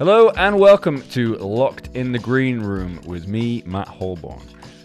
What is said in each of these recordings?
Hello and welcome to Locked in the Green Room with me, Matt Holborn.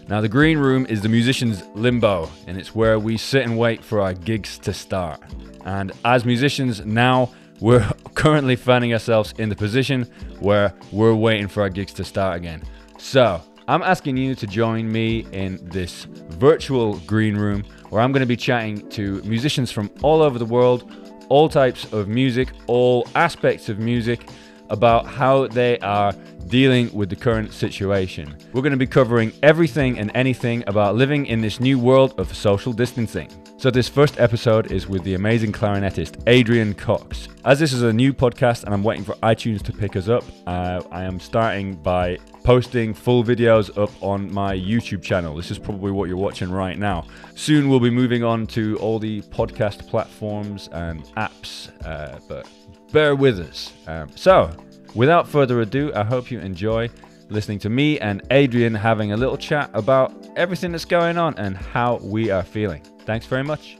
Now, the Green Room is the musician's limbo, and it's where we sit and wait for our gigs to start. And as musicians now, we're currently finding ourselves in the position where we're waiting for our gigs to start again. So, I'm asking you to join me in this virtual green room where I'm going to be chatting to musicians from all over the world, all types of music, all aspects of music, about how they are dealing with the current situation. We're going to be covering everything and anything about living in this new world of social distancing. So, this first episode is with the amazing clarinetist Adrian Cox. As this is a new podcast and I'm waiting for iTunes to pick us up, uh, I am starting by posting full videos up on my YouTube channel. This is probably what you're watching right now. Soon we'll be moving on to all the podcast platforms and apps, uh, but bear with us. Um, so, without further ado, I hope you enjoy listening to me and Adrian having a little chat about everything that's going on and how we are feeling. Thanks very much.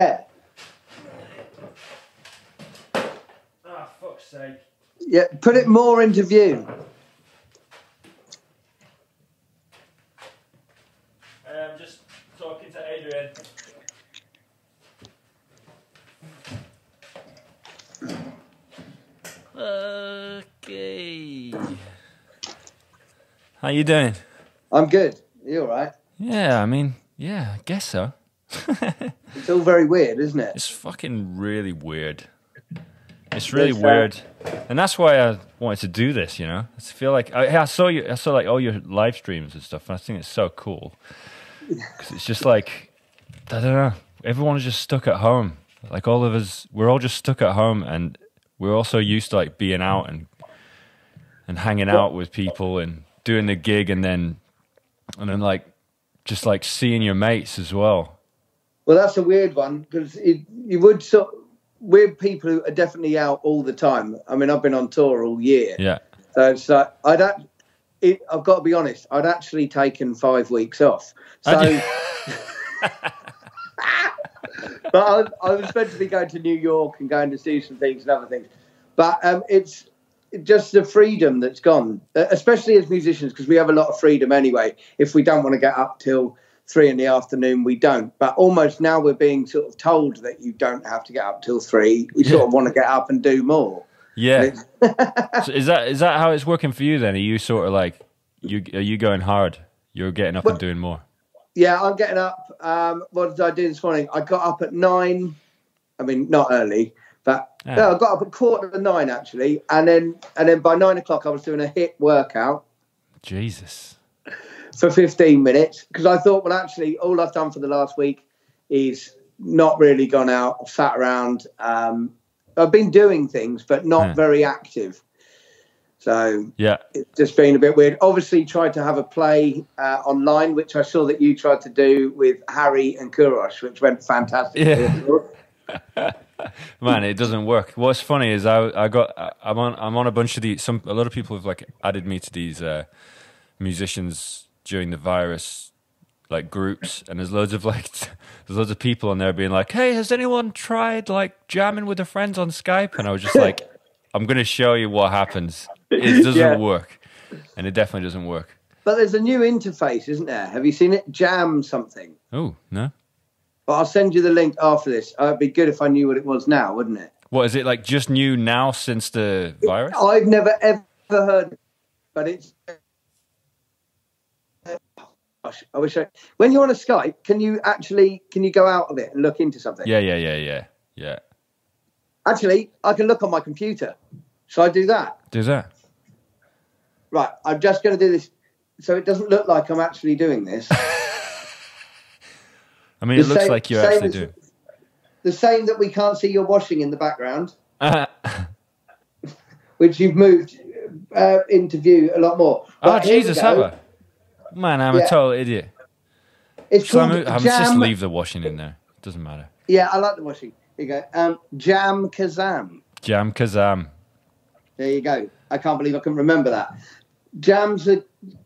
Yeah. Ah, fuck's sake. Yeah, put it more into view. I'm Um, just talking to Adrian. Okay. How you doing? I'm good. You all right? Yeah, I mean, yeah, I guess so. It's all very weird, isn't it? It's fucking really weird. It's really It's, uh, weird, and that's why I wanted to do this. You know, I feel like I, I saw you. I saw like all your live streams and stuff, and I think it's so cool because it's just like I don't know. Everyone's just stuck at home. Like all of us, we're all just stuck at home, and we're also used to like being out and and hanging out with people and doing the gig, and then and then like just like seeing your mates as well. Well, that's a weird one because you would sort. We're people who are definitely out all the time. I mean, I've been on tour all year, Yeah. so it's like I'd. It, I've got to be honest. I'd actually taken five weeks off. So? but I, I was meant to be going to New York and going to see some things and other things. But um, it's just the freedom that's gone, uh, especially as musicians, because we have a lot of freedom anyway. If we don't want to get up till three in the afternoon, we don't. But almost now we're being sort of told that you don't have to get up till three. We sort of want to get up and do more. Yeah. so is that is that how it's working for you then? Are you sort of like you are you going hard? You're getting up and doing more. Yeah, I'm getting up. Um, what did I do this morning? I got up at nine. I mean, not early, but no, I got up at quarter to nine actually, and then and then by nine o'clock I was doing a HIIT workout Jesus. for 15 minutes because I thought, well, actually, all I've done for the last week is not really gone out, sat around. Um, I've been doing things, but not Yeah. very active. So Yeah. it's just been a bit weird. Obviously, tried to have a play uh, online, which I saw that you tried to do with Harry and Kurosh, which went fantastic. Yeah. Man, it doesn't work. What's funny is I I got I'm on I'm on a bunch of these some a lot of people have like added me to these uh musicians during the virus like groups and there's loads of like there's loads of people on there being like, "Hey, has anyone tried like jamming with their friends on Skype?" And I was just like, "I'm going to show you what happens. It doesn't Yeah. work." And it definitely doesn't work. But there's a new interface, isn't there? Have you seen it? Jam something. Oh, no. But I'll send you the link after this. Uh, it'd be good if I knew what it was now, wouldn't it? What is it like just new now since the virus? I've never ever heard, but it's. Gosh, I wish I. When you're on a Skype, can you actually can you go out of it and look into something? Yeah, yeah, yeah, yeah. Yeah. Actually, I can look on my computer. Shall I do that? Do that. Right. I'm just going to do this, so it doesn't look like I'm actually doing this. I mean, it looks same- like you're actually as- doing. the same that we can't see your washing in the background, oh, which you've moved uh, into view a lot more. We Jesus, have I? Man, I'm a total idiot. It's So I'm, called I'm Jam. just leave the washing in there. It Doesn't matter. Yeah, I like the washing. Here you go. Um, Jam Kazam. Jam Kazam. There you go. I can't believe I can remember that. Jams,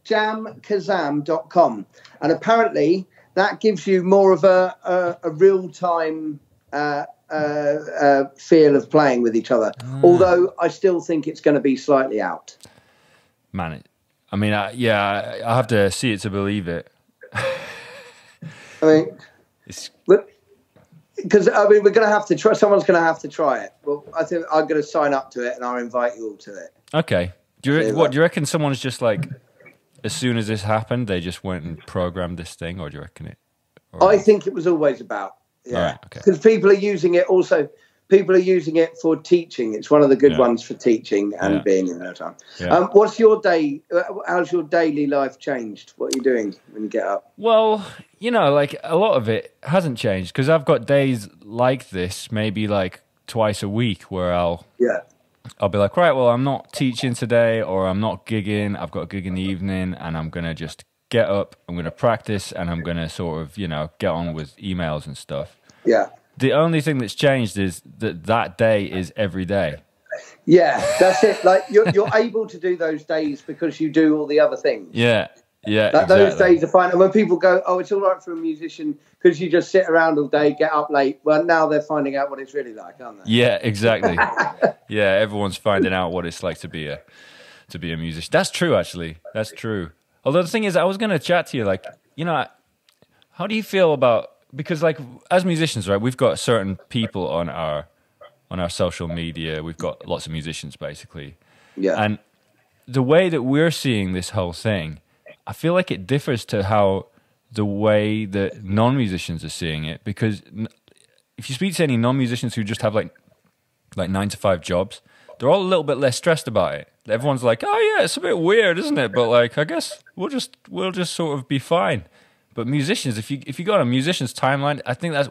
jamkazam.com. And apparently that gives you more of a, a, a real time uh, uh, uh, feel of playing with each other. Ah. Although I still think it's going to be slightly out. Man, it, I mean, I, yeah, I, I have to see it to believe it. I mean, It's because I mean, we're going to have to try. Someone's going to have to try it. Well, I think I'm going to sign up to it, and I'll invite you all to it. okay. Do you what do you reckon? Someone's just like, as soon as this happened, they just went and programmed this thing, or do you reckon it? or- I think it was always about. Yeah. Alright, okay. Because people are using it also. People are using it for teaching. It's one of the good Yeah. ones for teaching and Yeah. being in no time. Yeah. Um, what's your day? How's your daily life changed? What are you doing when you get up? Well, you know, like a lot of it hasn't changed because I've got days like this, maybe like twice a week, where I'll Yeah. I'll be like, right, well, I'm not teaching today, or I'm not gigging. I've got a gig in the evening, and I'm gonna just get up. I'm gonna practice, and I'm gonna sort of, you know, get on with emails and stuff. Yeah. The only thing that's changed is that that day is every day. Yeah, that's it. Like you're, you're able to do those days because you do all the other things. Yeah, yeah. Like those days are fine. And when people go, "Oh, it's all right for a musician because you just sit around all day, get up late," well, now they're finding out what it's really like, aren't they? Yeah, exactly. yeah, everyone's finding out what it's like to be a to be a musician. That's true, actually. That's true. Although the thing is, I was going to chat to you, like, you know, how do you feel about because, like, as musicians, right? We've got certain people on our on our social media. We've got lots of musicians, basically, Yeah. and the way that we're seeing this whole thing, I feel like it differs to how the way that non-musicians are seeing it. Because if you speak to any non-musicians who just have like like nine to five jobs, they're all a little bit less stressed about it. Everyone's like, "Oh yeah, it's a bit weird, isn't it?" But like, I guess we'll just we'll just sort of be fine. But musicians, if you if you go on a musician's timeline, I think that's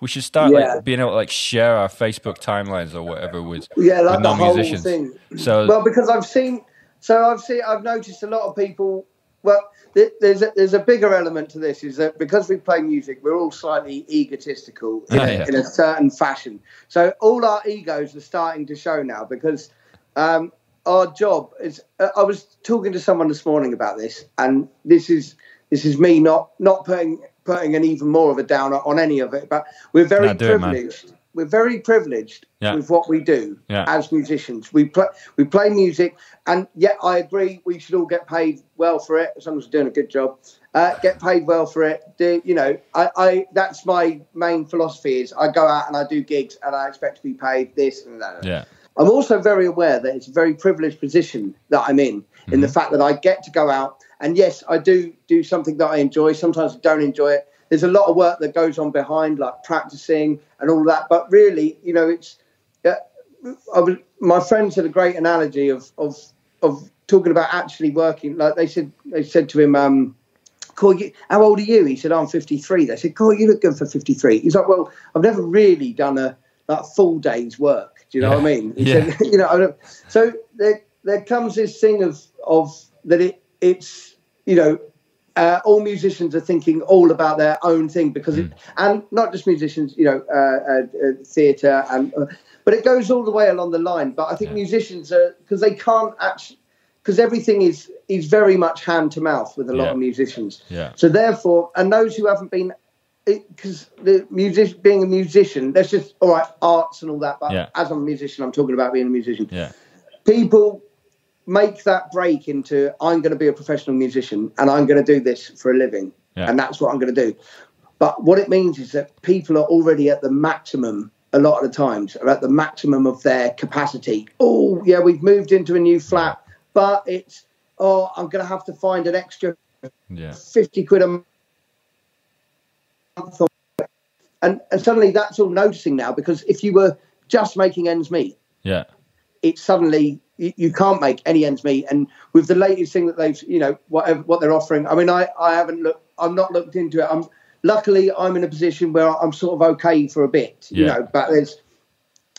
we should start Yeah. like being able to like share our Facebook timelines or whatever with yeah, like with the whole thing. So Well, because I've seen, so I've seen, I've noticed a lot of people. Well, there's a, there's a bigger element to this is that because we play music, we're all slightly egotistical in, a, yeah. in a certain fashion. So all our egos are starting to show now because um, our job is. Uh, I was talking to someone this morning about this, and this is this is me not not putting putting an even more of a downer on any of it, but we're very No, do it, privileged. We're very privileged Yeah. with what we do Yeah. as musicians. We play we play music, and yet I agree we should all get paid well for it as long as we're doing a good job. Uh, get paid well for it. Do you know? I, I that's my main philosophy is I go out and I do gigs and I expect to be paid this and that. Yeah. I'm also very aware that it's a very privileged position that I'm in, in the fact that I get to go out and yes, I do do something that I enjoy. Sometimes I don't enjoy it. There's a lot of work that goes on behind, like practicing and all that. But really, you know, it's. Uh, I was, my friends had a great analogy of of of talking about actually working. Like they said, they said to him, um, "Cool, you, how old are you?" He said, "I'm 53." They said, "Cool, you look good for 53." He's like, "Well, I've never really done a like full day's work." Do you know what I mean? He Yeah. said, you know, I don't, so there there comes this thing of of that it it's you know uh, all musicians are thinking all about their own thing because it, and not just musicians, you know, uh, uh, uh, theatre and uh, but it goes all the way along the line. But I think musicians are because they can't actually because everything is is very much hand to mouth with a lot Yeah. of musicians. Yeah. So therefore, and those who haven't been, because the music, being a musician, that's just all right, arts and all that. But Yeah. as I'm a musician, I'm talking about being a musician. Yeah. People make that break into I'm going to be a professional musician and I'm going to do this for a living, Yeah. and that's what I'm going to do. But what it means is that people are already at the maximum. A lot of the times, are at the maximum of their capacity. Oh, yeah, we've moved into a new flat, but it's oh, I'm going to have to find an extra Yeah. 50 quid a month. And, and suddenly that's all noticing now because if you were just making ends meet, Yeah. It's suddenly you, can't make any ends meet. And with the latest thing that they've, you know, whatever what they're offering, I mean, I, I haven't looked, I'm not looked into it. I'm luckily I'm in a position where I'm sort of okay for a bit, you Yeah. know, but there's,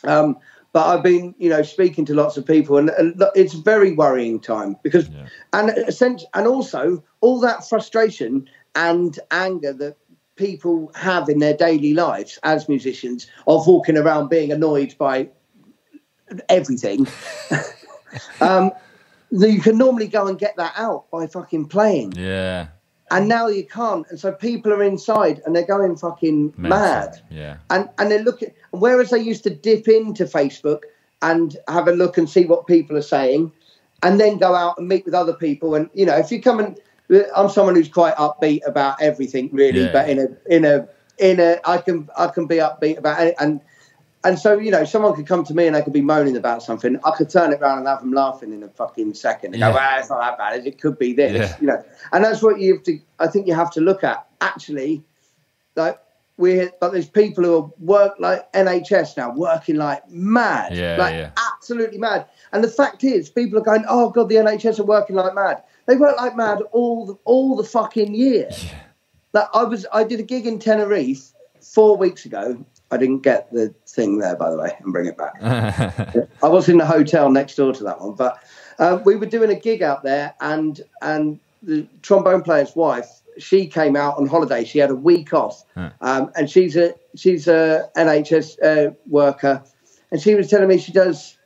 um, but I've been, you know, speaking to lots of people, and, and it's a very worrying time because, Yeah. and essentially, and also all that frustration and anger that people have in their daily lives as musicians of walking around being annoyed by everything. um, you can normally go and get that out by fucking playing. Yeah. and now you can't. And so people are inside and they're going fucking mad. Yeah. And and they're looking. Whereas they used to dip into Facebook and have a look and see what people are saying, and then go out and meet with other people. And you know, if you come and I'm someone who's quite upbeat about everything, really, Yeah. but in a in a in a I can I can be upbeat about it and. And so, you know, someone could come to me and they could be moaning about something. I could turn it around and have them laughing in a fucking second and Yeah. go, well, it's not that bad. It could be this, Yeah. you know. And that's what you have to, I think you have to look at. Actually, like, we're, but there's people who are work like NHS now, working like mad. Yeah, like yeah. absolutely mad. And the fact is, people are going, oh, God, the NHS are working like mad. They work like mad all the, all the fucking year. Like I was, I did a gig in Tenerife four weeks ago. I didn't get the thing there, by the way, and bring it back. I was in the hotel next door to that one, but um, we were doing a gig out there, and and the trombone player's wife, she came out on holiday. She had a week off, Huh. um, and she's a she's a NHS uh, worker, and she was telling me she does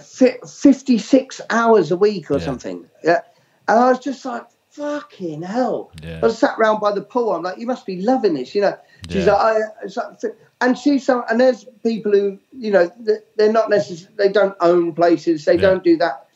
fifty six hours a week or Yeah. something. Yeah, and I was just like. Fucking hell! Yeah. I was sat round by the pool. I'm like, you must be loving this, you know. She's Yeah. like, I, like, and she's some, and there's people who, you know, they're not necessarily, they don't own places, they Yeah. don't do that.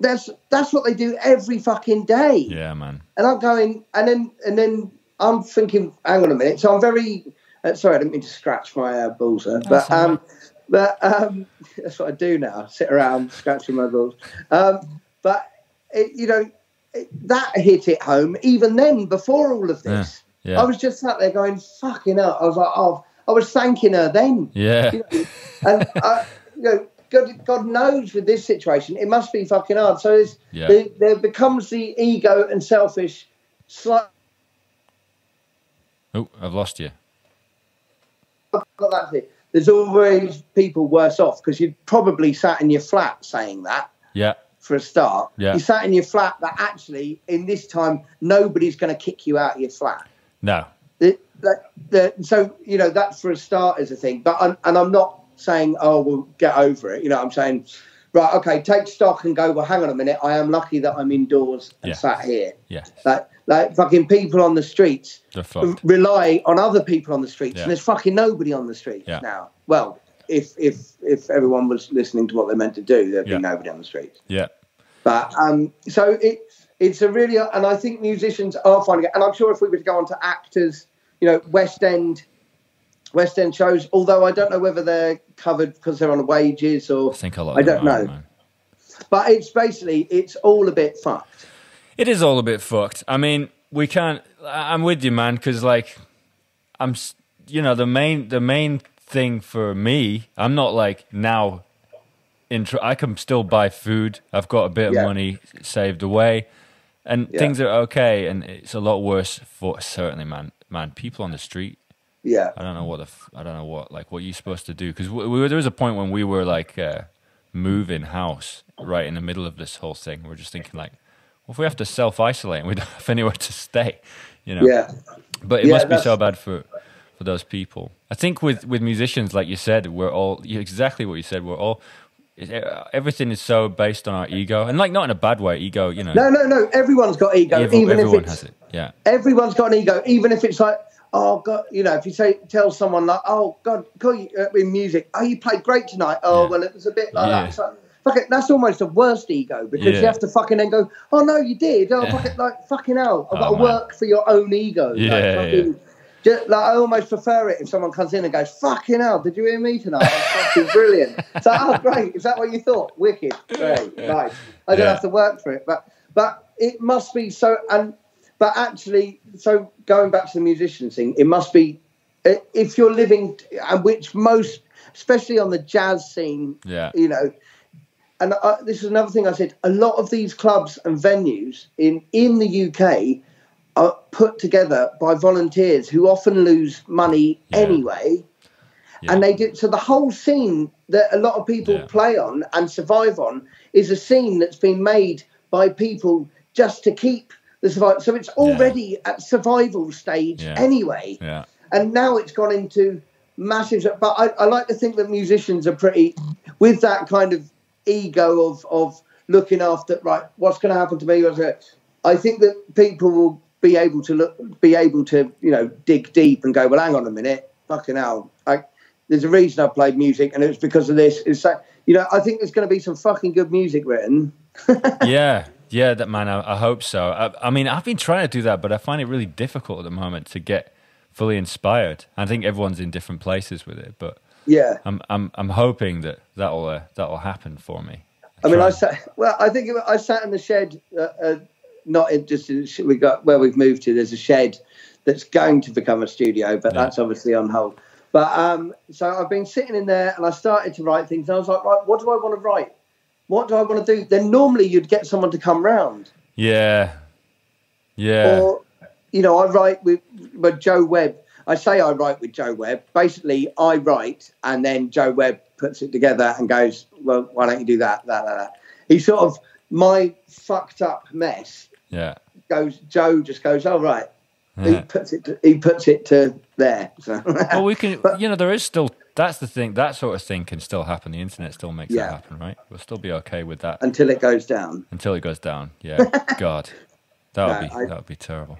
That's that's what they do every fucking day. yeah, man. And I'm going, and then and then I'm thinking, hang on a minute. So I'm very uh, sorry, I didn't mean to scratch my uh, balls there, but That's um, but um, that's what I do now. Sit around scratching my balls. Um, but it, you know, it, that hit it home. Even then, before all of this, Yeah. I was just sat there going, "Fucking hell!" I was like, "Oh." I was thanking her then, Yeah. you know, and I, you know, God, God knows with this situation, it must be fucking hard. So there's, Yeah. there, there becomes the ego and selfish slight. Oh, I've lost you. Got that thing. There's always people worse off because you probably sat in your flat saying that Yeah. for a start. Yeah. You sat in your flat that actually, in this time, nobody's going to kick you out of your flat. No. The, the, so you know that's for a start is a thing, but I'm, and I'm not saying oh we'll get over it. You know I'm saying right okay take stock and go well hang on a minute I am lucky that I'm indoors and Yeah. sat here. Yeah. Like like fucking people on the streets rely on other people on the streets, Yeah. and there's fucking nobody on the streets Yeah. now. Well, if if if everyone was listening to what they're meant to do, there'd be nobody on the streets. Yeah. But um, so it it's a really, and I think musicians are finding it. And I'm sure if we were to go on to actors, you know, West End, West End shows, although I don't know whether they're covered because they're on wages or, I think a lot. I don't know. man. but it's basically it's all a bit fucked. It is all a bit fucked. I mean, we can't. I'm with you, man, because like, I'm, you know, the main the main thing for me, I'm not like now. Intro, I can still buy food. I've got a bit of money saved away, and Yeah. things are okay. And it's a lot worse for certainly, man. Man, people on the street. Yeah, I don't know what the f- I don't know what like what you're supposed to do because we, we, there was a point when we were like uh, moving house right in the middle of this whole thing. We are just thinking like, well, if we have to self isolate and we don't have anywhere to stay, you know. yeah, But it Yeah, must be so bad for for those people. I think with with musicians, like you said, we're all exactly what you said. We're all everything is so based on our ego, and like not in a bad way. Ego, you know, no, no, no. Everyone's got ego, even if everyone it's has it. Yeah, everyone's got an ego, even if it's like, oh god, you know, if you say tell someone like, oh god, call you uh, in music, oh you played great tonight. Oh Yeah. well, it was a bit like Yeah. that. It's like, fuck it, that's almost the worst ego because Yeah. you have to fucking then go, oh no, you did. Oh fuck it, like fucking hell, I've got Oh, to man. work for your own ego. Like, Yeah, fucking- Just, like I almost prefer it if someone comes in and goes, "Fucking hell, did you hear me tonight? I'm fucking brilliant." So, oh, great. Is that what you thought? Wicked, great, nice. I don't have to work for it, but but it must be so. And but actually, so going back to the musician thing, it must be if you're living, and which most, especially on the jazz scene, yeah, you know. And uh, this is another thing I said. A lot of these clubs and venues in in the UK are put together by volunteers who often lose money Yeah. anyway, yeah. and they do. So the whole scene that a lot of people Yeah. play on and survive on is a scene that's been made by people just to keep the survival. So it's already at survival stage Yeah. anyway yeah, and now it's gone into massive. But I, I like to think that musicians are pretty with that kind of ego of of looking after right. What's going to happen to me? I think that people will be able to look, be able to, you know, dig deep and go, well, hang on a minute, fucking hell. I, there's a reason I played music, and it was because of this. It's like, you know, I think there's going to be some fucking good music written. yeah, yeah, that man. I, I hope so. I, I, mean, I've been trying to do that, but I find it really difficult at the moment to get fully inspired. I think everyone's in different places with it, but yeah, I'm I'm I'm hoping that that'll uh, that'll happen for me. I mean, I sat. Well, I think I sat in the shed. Uh, uh, not in just in, we got where we've moved to. There's a shed that's going to become a studio, but yeah. that's obviously on hold. But um, so I've been sitting in there, and I started to write things. And I was like, right, what do I want to write? What do I want to do? Then normally you'd get someone to come round. Yeah, yeah. Or you know, I write with, with Joe Webb. I say I write with Joe Webb. Basically, I write, and then Joe Webb puts it together and goes, "Well, why don't you do that, that, that?" that. He sort of my fucked up mess. Yeah. Goes. Joe just goes. "All oh, right." Yeah. He puts it. To, he puts it to there. So. well, we can. But, you know, there is still. That's the thing. That sort of thing can still happen. The internet still makes yeah. that happen, right? We'll still be okay with that until it goes down. Until it goes down. Yeah. God, that would no, be that would be terrible.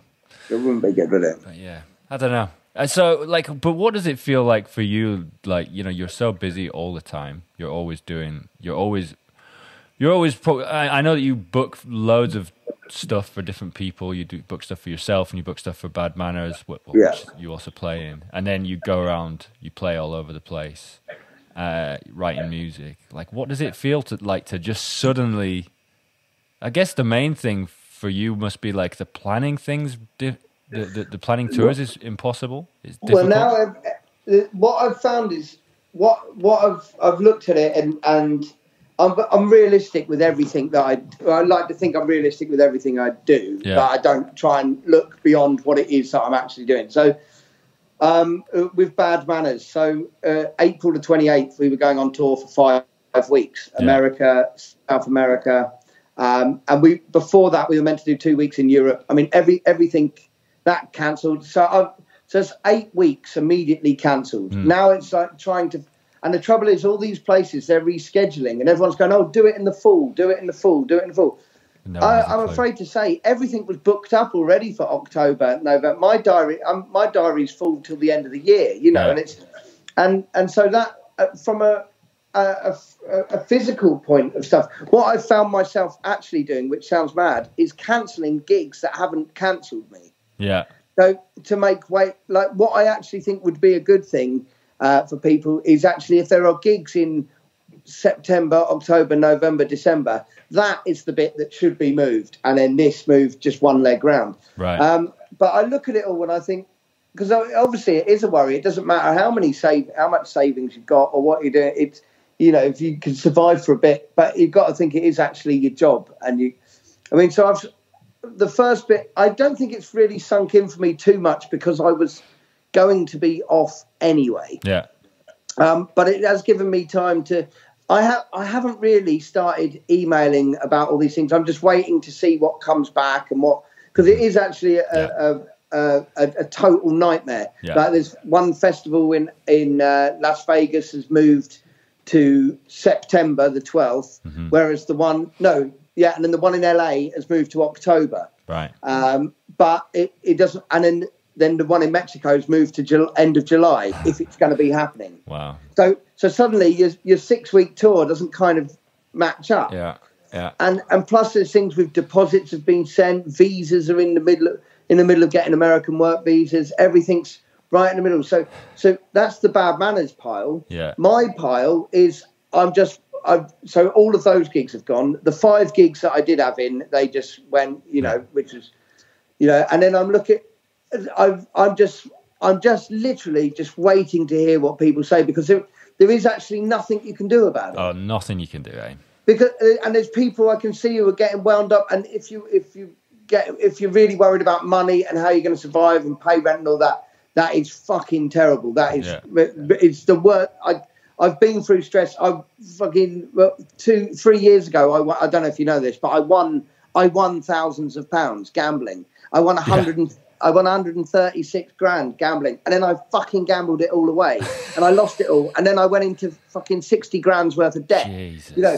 It wouldn't be good, would it? But yeah, I don't know. And so, like, but what does it feel like for you? Like, you know, you're so busy all the time. You're always doing. You're always. You're always. Pro- I, I know that you book loads of stuff for different people. You do book stuff for yourself, and you book stuff for Bad Manners, which yeah. you also play in. And then you go around. You play all over the place, uh, writing music. Like, what does it feel to like to just suddenly? I guess the main thing for you must be like the planning things di- the, the, the planning tours is impossible. It's well, now I've, uh, what I've found is what what I've I've looked at it and and I'm I'm realistic with everything that I I like to think I'm realistic with everything I do, yeah. but I don't try and look beyond what it is that I'm actually doing. So. Um, with bad manners. So uh, April the 28th, we were going on tour for five, five weeks. Yeah. America, South America, um, and we before that we were meant to do two weeks in Europe. I mean, every everything that cancelled. So I've, so it's eight weeks immediately cancelled. Mm. Now it's like trying to, and the trouble is all these places they're rescheduling, and everyone's going, oh, do it in the fall, do it in the fall, do it in the fall. No I, am afraid to say everything was booked up already for October, November. My diary, um, my diary's full till the end of the year, you know, yeah. and it's, and and so that uh, from a a, a, a, physical point of stuff. What I've found myself actually doing, which sounds mad, is cancelling gigs that haven't cancelled me. Yeah. So to make way, like what I actually think would be a good thing uh, for people is actually if there are gigs in September, October, November, December, that is the bit that should be moved, and then this moved just one leg round. Right. Um, but I look at it all and I think because obviously it is a worry. It doesn't matter how many save, how much savings you've got or what you're doing. It's you know if you can survive for a bit, but you've got to think it is actually your job, and you. I mean, so I've the first bit, I don't think it's really sunk in for me too much because I was going to be off anyway. Yeah. Um, but it has given me time to. I have. I haven't really started emailing about all these things. I'm just waiting to see what comes back and what because it is actually a, yeah. a, a, a, total nightmare. Yeah. Like there's one festival in in uh, Las Vegas has moved to September the 12th, mm-hmm. whereas the one no yeah, and then the one in LA has moved to October. Right. Um, but it, it doesn't, and then then the one in Mexico has moved to Jul- end of July if it's going to be happening. Wow. So so suddenly your your six week tour doesn't kind of match up. Yeah. Yeah. And and plus there's things with deposits have been sent, visas are in the middle of, in the middle of getting American work visas, everything's right in the middle. So so that's the bad manners pile. Yeah. My pile is I'm just I've, so all of those gigs have gone. The five gigs that I did have in, they just went, you know, which is, you know, and then I'm looking, I've, I'm just, I'm just literally just waiting to hear what people say because there, there is actually nothing you can do about it. Oh, nothing you can do, eh? Because uh, and there's people I can see who are getting wound up, and if you if you get if you're really worried about money and how you're going to survive and pay rent and all that, that is fucking terrible. That is, yeah. it's the worst. I I've been through stress. I fucking well, two, three years ago. I, I don't know if you know this, but I won. I won thousands of pounds gambling. I won a hundred. Yeah. I won 136 grand gambling, and then I fucking gambled it all away, and I lost it all, and then I went into fucking 60 grand's worth of debt. Jesus. You know,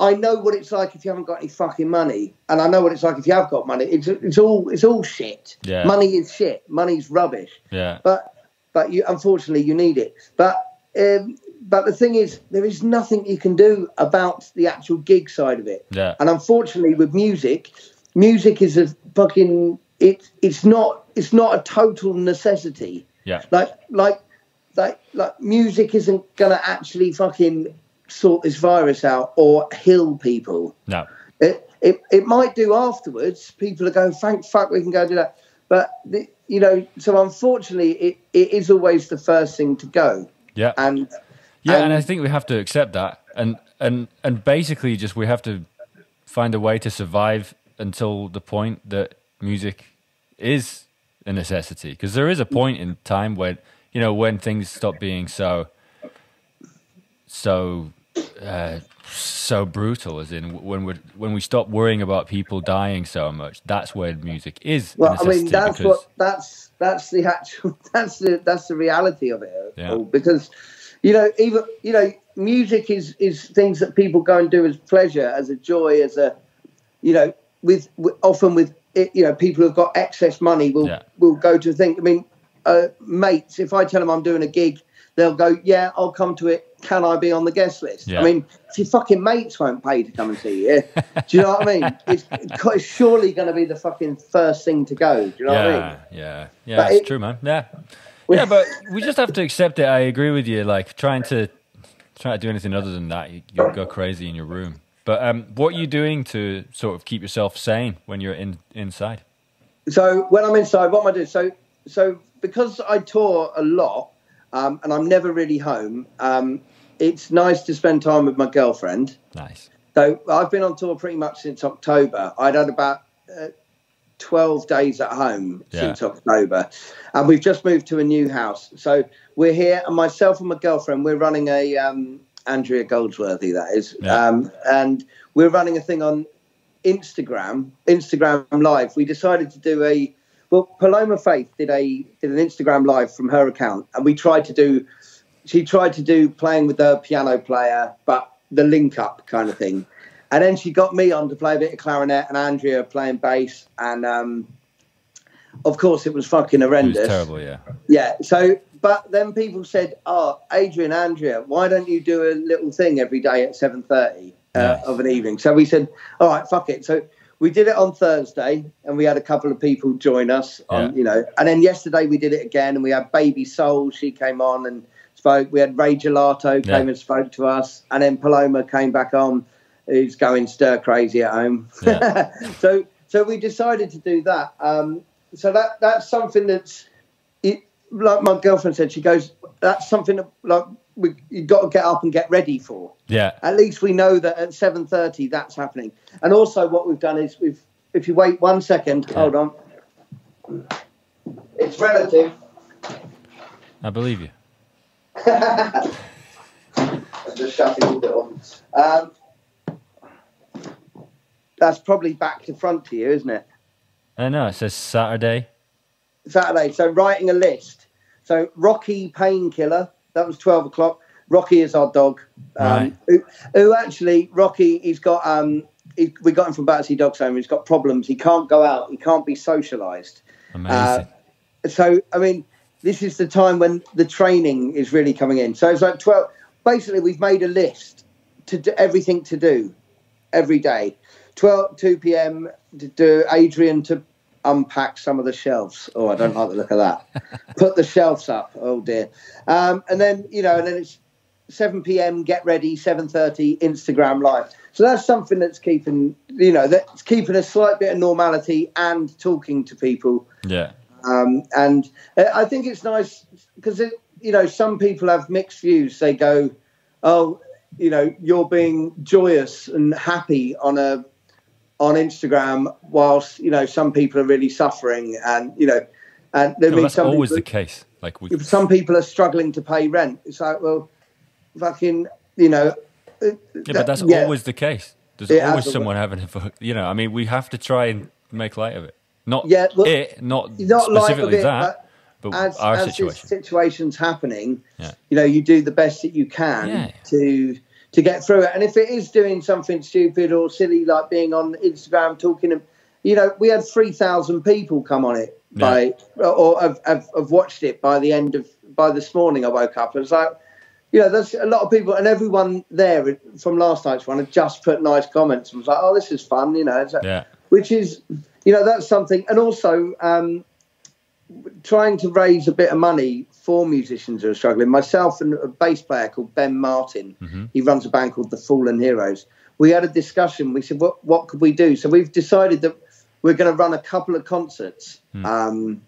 I know what it's like if you haven't got any fucking money, and I know what it's like if you have got money. It's it's all it's all shit. Yeah. Money is shit. Money's rubbish. Yeah. But but you unfortunately you need it. But um, but the thing is, there is nothing you can do about the actual gig side of it. Yeah. And unfortunately, with music, music is a fucking it. It's not it's not a total necessity. Yeah. Like like like like music isn't gonna actually fucking sort this virus out or heal people. No. It, it it might do afterwards. People are going, thank fuck, we can go do that. But the, you know, so unfortunately, it, it is always the first thing to go. Yeah. And Yeah, and Um, I think we have to accept that, and and and basically, just we have to find a way to survive until the point that music is a necessity. Because there is a point in time when you know when things stop being so so uh, so brutal, as in when we when we stop worrying about people dying so much. That's when music is. well, I mean, that's what that's that's the actual that's the that's the reality of it. Yeah. Because you know, even you know, music is is things that people go and do as pleasure, as a joy, as a you know, with, with often with it, you know people who've got excess money will Yeah. will go to think. I mean, uh, mates, if I tell them I'm doing a gig, they'll go, "Yeah, I'll come to it. Can I be on the guest list?" Yeah. I mean, if your fucking mates won't pay to come and see you, do you know what I mean? It's, it's surely going to be the fucking first thing to go. Do you know what I mean? yeah, yeah, yeah. But It's it- true, man. Yeah, yeah, but we just have to accept it. I agree with you. Like trying to try to do anything other than that, you, you'll go crazy in your room. But um, what are you doing to sort of keep yourself sane when you're in inside? So when I'm inside, what am I doing? So so because I tour a lot um, and I'm never really home, um, it's nice to spend time with my girlfriend. Nice. So I've been on tour pretty much since October. I'd had about uh, 12 days at home Yeah. since October. And we've just moved to a new house. So we're here, and myself and my girlfriend, we're running a, um, Andrea Goldsworthy, that is. Yeah. Um, and we're running a thing on Instagram, Instagram Live. We decided to do a, well, Paloma Faith did a did an Instagram Live from her account, and we tried to do, she tried to do playing with the piano player, but the link up kind of thing. And then she got me on to play a bit of clarinet and Andrea playing bass. And um, of course, it was fucking It horrendous. was terrible. Yeah. Yeah. So, but then people said, "Oh, Adrian, Andrea, why don't you do a little thing every day at seven thirty uh, of an evening?" So we said, "All right, fuck it." So we did it on Thursday, and we had a couple of people join us on, Yeah. you know. And then yesterday we did it again, and we had Baby Soul. She came on and spoke. We had Ray Gelato came Yeah. and spoke to us, and then Paloma came back on, who's going stir crazy at home. Yeah. so so we decided to do that. Um, so that that's something that's it, like my girlfriend said. She goes, that's something that like we you got to get up and get ready for. Yeah. At least we know that at seven thirty that's happening. And also what we've done is we've if you wait one second, hold on. It's relative. I believe you. I'm just shutting the door. Um, that's probably back to front to you, isn't it? I know. It says Saturday. Saturday. So writing a list. So Rocky Painkiller. That was twelve o'clock. Rocky is our dog. Um, Right. who, who actually Rocky? He's got um. He, we got him from Battersea Dogs Home. He's got problems. He can't go out. He can't be socialised. Amazing. So I mean, this is the time when the training is really coming in. So it's like twelve. Basically, we've made a list to do everything to do every day. 12, 2 p.m. to do Adrian to unpack some of the shelves. Oh, I don't like the look of that. Put the shelves up. Oh dear. Um, and then you know, and then it's 7 p.m. Get ready. 7:30 Instagram live. So that's something that's keeping you know that's keeping a slight bit of normality and talking to people. yeah. Um, and uh, I think it's nice because it, you know some people have mixed views. They go, "Oh, you know, you're being joyous and happy on a on Instagram, whilst you know some people are really suffering." And you know, and there No, that's some always people, the case. Like we. some people are struggling to pay rent. It's like, well, fucking, you know. uh, Yeah, but that's yeah. always the case. There's Yeah, always someone having a fuck. You know, I mean, we have to try and make light of it. Not Yeah, well, it, not, not specifically it, that, but, as, our as this situation. situation's happening, Yeah. you know, you do the best that you can Yeah. to to get through it. And if it is doing something stupid or silly, like being on Instagram talking, you know, we had three thousand people come on it by or have, have, have watched it by the end of by this morning. I woke up and it's like. You know, there's a lot of people, and everyone there from last night's one had just put nice comments and was like, "Oh, this is fun," you know. So, Yeah. which is, you know, that's something. And also, um, trying to raise a bit of money for musicians who are struggling. Myself and a bass player called Ben Martin, he runs a band called The Fallen Heroes. We had a discussion. We said, what, what could we do? So we've decided that we're going to run a couple of concerts um,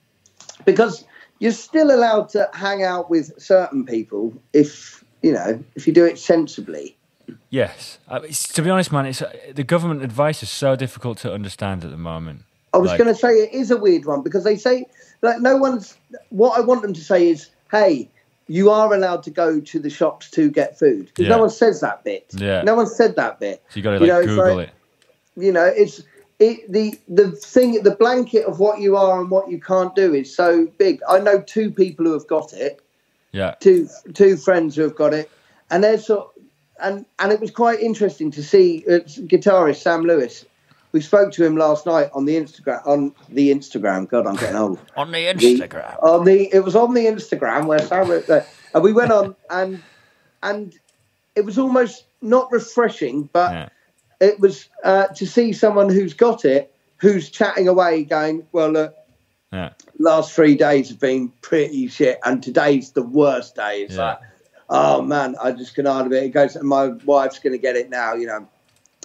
because you're still allowed to hang out with certain people if, you know, if you do it sensibly. Yes. Uh, to be honest, man, it's uh, the government advice is so difficult to understand at the moment. I was Like- going to say it is a weird one because they say like no one's. What I want them to say is, "Hey, you are allowed to go to the shops to get food." Because Yeah. no one says that bit. Yeah. No one said that bit. So you got to You know, it's Google like- it. You know, it's it the the thing the blanket of what you are and what you can't do is so big. I know two people who have got it. Yeah. Two two friends who have got it, and they're sort and and it was quite interesting to see uh, guitarist Sam Lewis. We spoke to him last night on the Instagram on the Instagram. God, I'm getting old. On the The- Instagram. on the it was on the Instagram where Sam there, and we went on and and it was almost not refreshing, but Yeah. it was uh, to see someone who's got it, who's chatting away, going, "Well, look, Yeah. last three days have been pretty shit, and today's the worst day." It's Yeah. like, oh man, I just can't hardly. It It goes, my wife's going to get it now. You know,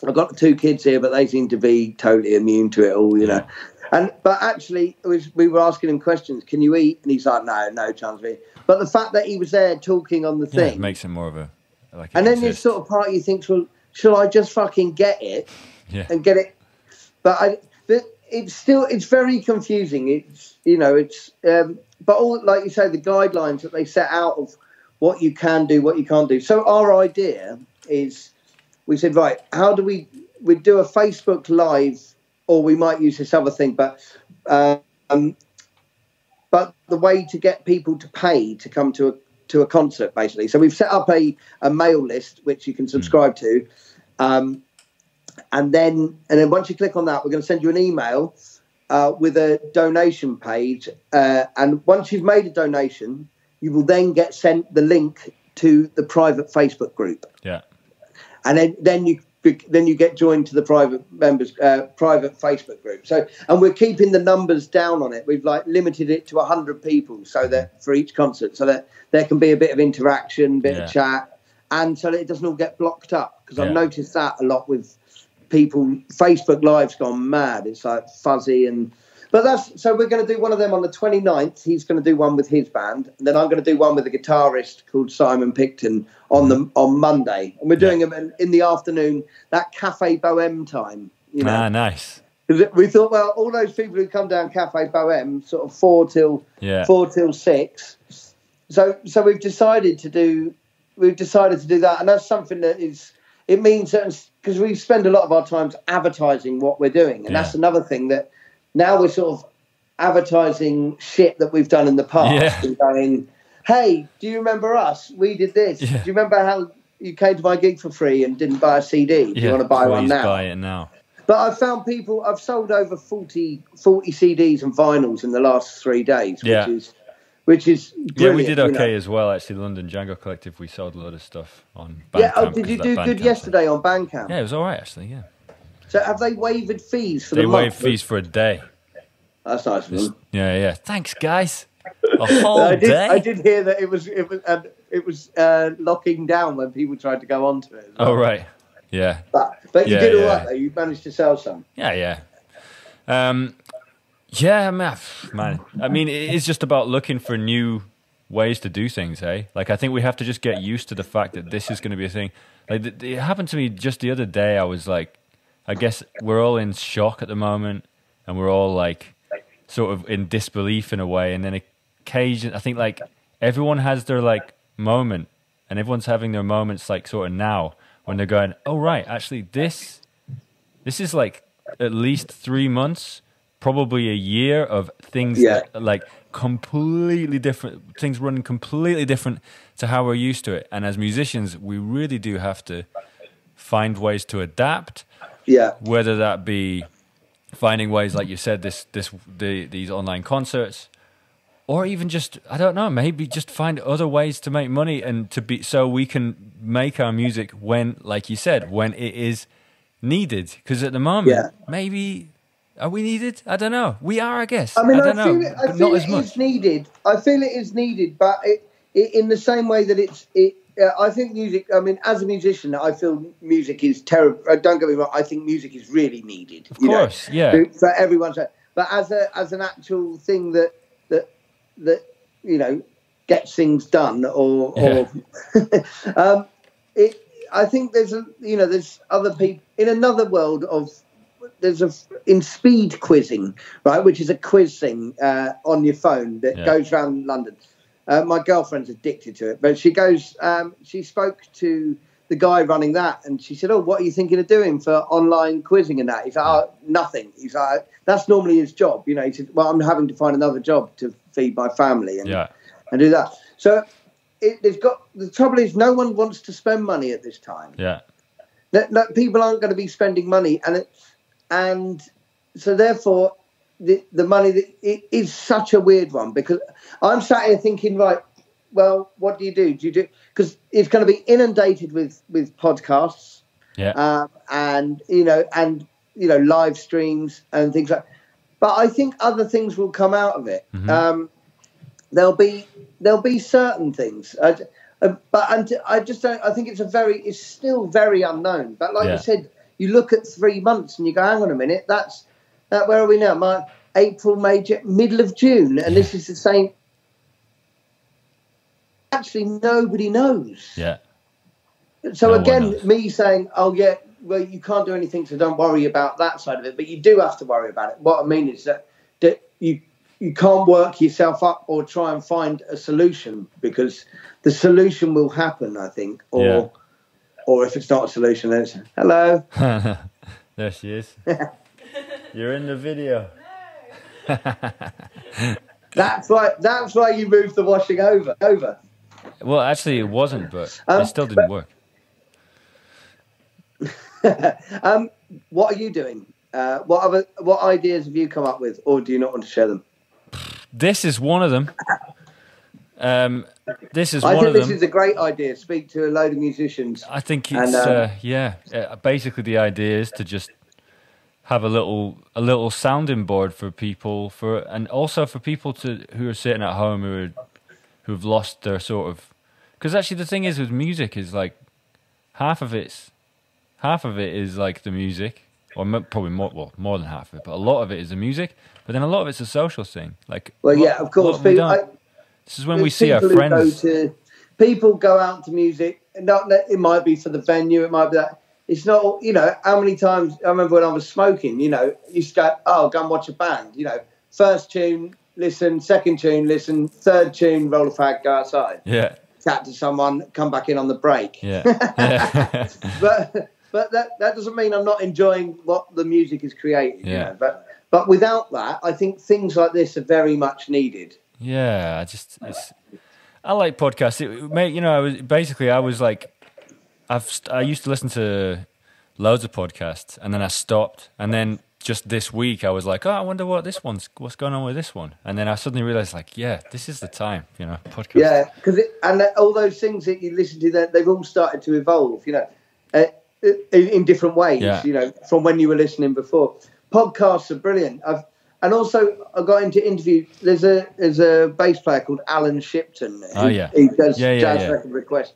I've got two kids here, but they seem to be totally immune to it all. You know, and but actually, was, we were asking him questions. Can you eat? And he's like, no, no chance of it. But the fact that he was there talking on the Yeah, thing, makes him more of a like. and then this sort of part you think, well, shall I just fucking get it? yeah. and get it. But I, but it's still it's very confusing. It's you know it's um, but all like you say the guidelines that they set out of what you can do, what you can't do. So our idea is we said right, how do we we do a Facebook live or we might use this other thing, but um, but the way to get people to pay to come to a to a concert basically. So we've set up a, a mail list which you can subscribe to. Um, and then and then once you click on that, we're going to send you an email uh, with a donation page. Uh, and once you've made a donation, you will then get sent the link to the private Facebook group, Yeah. And then then you then you get joined to the private members uh, private Facebook group. So and we're keeping the numbers down on it. We've like limited it to hundred people, so that for each concert, so that there can be a bit of interaction, bit Yeah. of chat, and so that it doesn't all get blocked up. Because Yeah. I've noticed that a lot with people facebook live's gone mad it's like fuzzy and but that's so we're going to do one of them on the 29th he's going to do one with his band. And then i'm going to do one with a guitarist called simon picton on the on monday. And we're doing them in, in the afternoon that cafe bohème time you know. Ah, nice. we thought well all those people who come down cafe bohème sort of four till Yeah. four till six. So so we've decided to do we've decided to do that, and that's something that is it means that because we spend a lot of our times advertising what we're doing, and that's another thing that now we're sort of advertising shit that we've done in the past Yeah. and going, hey, do you remember us? We did this. Yeah. Do you remember how you came to my gig for free and didn't buy a CD? Do you want to buy one now? Buy it now. But I've found people, I've sold over 40, 40 CDs and vinyls in the last three days, which Yeah. is which is Yeah, we did you okay know. as well. Actually, London Django Collective, we sold a lot of stuff on. Bandcamp Yeah, oh, did you do good thing. yesterday on Bandcamp? Yeah, it was all right actually. Yeah, So have they waived fees for they the waived fees for a day. That's nice of them. Yeah, yeah. Thanks, guys. A whole I did, day. I did hear that it was it was uh, it was uh, locking down when people tried to go onto it. well. Oh right. Yeah, But but you did all yeah. right though. You managed to sell some. yeah, yeah. Um, yeah, man. Man, I mean, it is just about looking for new ways to do things. Hey, like I think we have to just get used to the fact that this is going to be a thing. Like it happened to me just the other day. I was like, I guess we're all in shock at the moment, and we're all like, sort of in disbelief in a way. And then occasion, I think like everyone has their like moment, and everyone's having their moments like sort of now when they're going, oh right, actually this, this is like at least three months probably a year of things Yeah. that like completely different, things running completely different to how we're used to it. And as musicians, we really do have to find ways to adapt, Yeah. whether that be finding ways, like you said, this this the, these online concerts, or even just I don't know, maybe just find other ways to make money and to be so we can make our music when, like you said, when it is needed. Because at the moment, Yeah. maybe are we needed? I don't know. We are, I guess. I mean, I, don't know, feel it, I feel not it as much. is needed. I feel it is needed, but it, it, in the same way that it's it. Uh, I think music. I mean, as a musician, I feel music is terrible. Uh, don't get me wrong. I think music is really needed. Of course, yeah. to- for everyone's. But as a as an actual thing that that that you know gets things done, or or um, it. I think there's a you know there's other people in another world of there's a in speed quizzing right, which is a quiz thing uh, on your phone that Yeah. goes around London. Uh, my girlfriend's addicted to it, but she goes. Um, she spoke to the guy running that, and she said, "Oh, what are you thinking of doing for online quizzing and that?" He's like, oh, "Nothing." He's like, "That's normally his job." You know, he said, "Well, I'm having to find another job to feed my family and Yeah, and do that." So it, there's got the trouble is no one wants to spend money at this time yeah, that, that people aren't going to be spending money, and it, and so therefore the the money that it is such a weird one because I'm sat here thinking, right, well, what do you do? Do you do because it's going to be inundated with with podcasts, yeah, um, and you know, and you know, live streams and things like. But I think other things will come out of it. Mhm. Um, there'll be there'll be certain things, I, uh, but and I just don't. I think it's a very it's still very unknown. But like Yeah. you said, you look at three months and you go, hang on a minute, that's that. Where are we now? My April, May, middle of June, and this is the same. Actually, nobody knows. yeah, So No again, me saying, "Oh yeah, well you can't do anything, so don't worry about that side of it." But you do have to worry about it. What I mean is that that you you can't work yourself up or try and find a solution because the solution will happen. I think, or Yeah. or if it's not a solution, then it's hello. there she is. You're in the video. That's why that's why you moved the washing over over. Well, actually, it wasn't, but Um, it still didn't work. um, what are you doing? Uh, what other what ideas have you come up with, or do you not want to share them? This is one of them. Um, this is I one think of this them. is a great idea. Speak to a load of musicians. I think And, it's um, uh, yeah. Uh, basically, the idea is to just have a little a little sounding board for people for and also for people to who are sitting at home who are who've lost their sort of because actually the thing is with music is like half of it's half of it is like the music or probably more well more than half of it but a lot of it is the music but then a lot of it's a social thing like Well, yeah, of course. what we People, I, this is when we see our friends Go to, people go out to music. Not it might be for the venue. It might be that. It's not. You know, how many times I remember when I was smoking. You know, you used to go, "Oh, go and watch a band." You know, first tune, listen. Second tune, listen. Third tune, roll a fag, go outside, yeah chat to someone, come back in on the break. yeah yeah but but that that doesn't mean I'm not enjoying what the music is creating. You Yeah. know? But but without that, I think things like this are very much needed. Yeah, I just I like podcasts. It, mate, you know, I was basically I was like, I've st- I used to listen to loads of podcasts, and then I stopped, and then just this week I was like, oh, I wonder what this one's what's going on with this one, and then I suddenly realized like, yeah, this is the time, you know, podcast. Yeah, because and all those things that you listen to, that they've all started to evolve. You know, uh, in, in different ways. Yeah. You know, from when you were listening before. Podcasts are brilliant. I've and also I got into interview. There's a there's a bass player called Alyn Shipton. Who, Oh, yeah. He does Yeah, yeah, jazz record requests.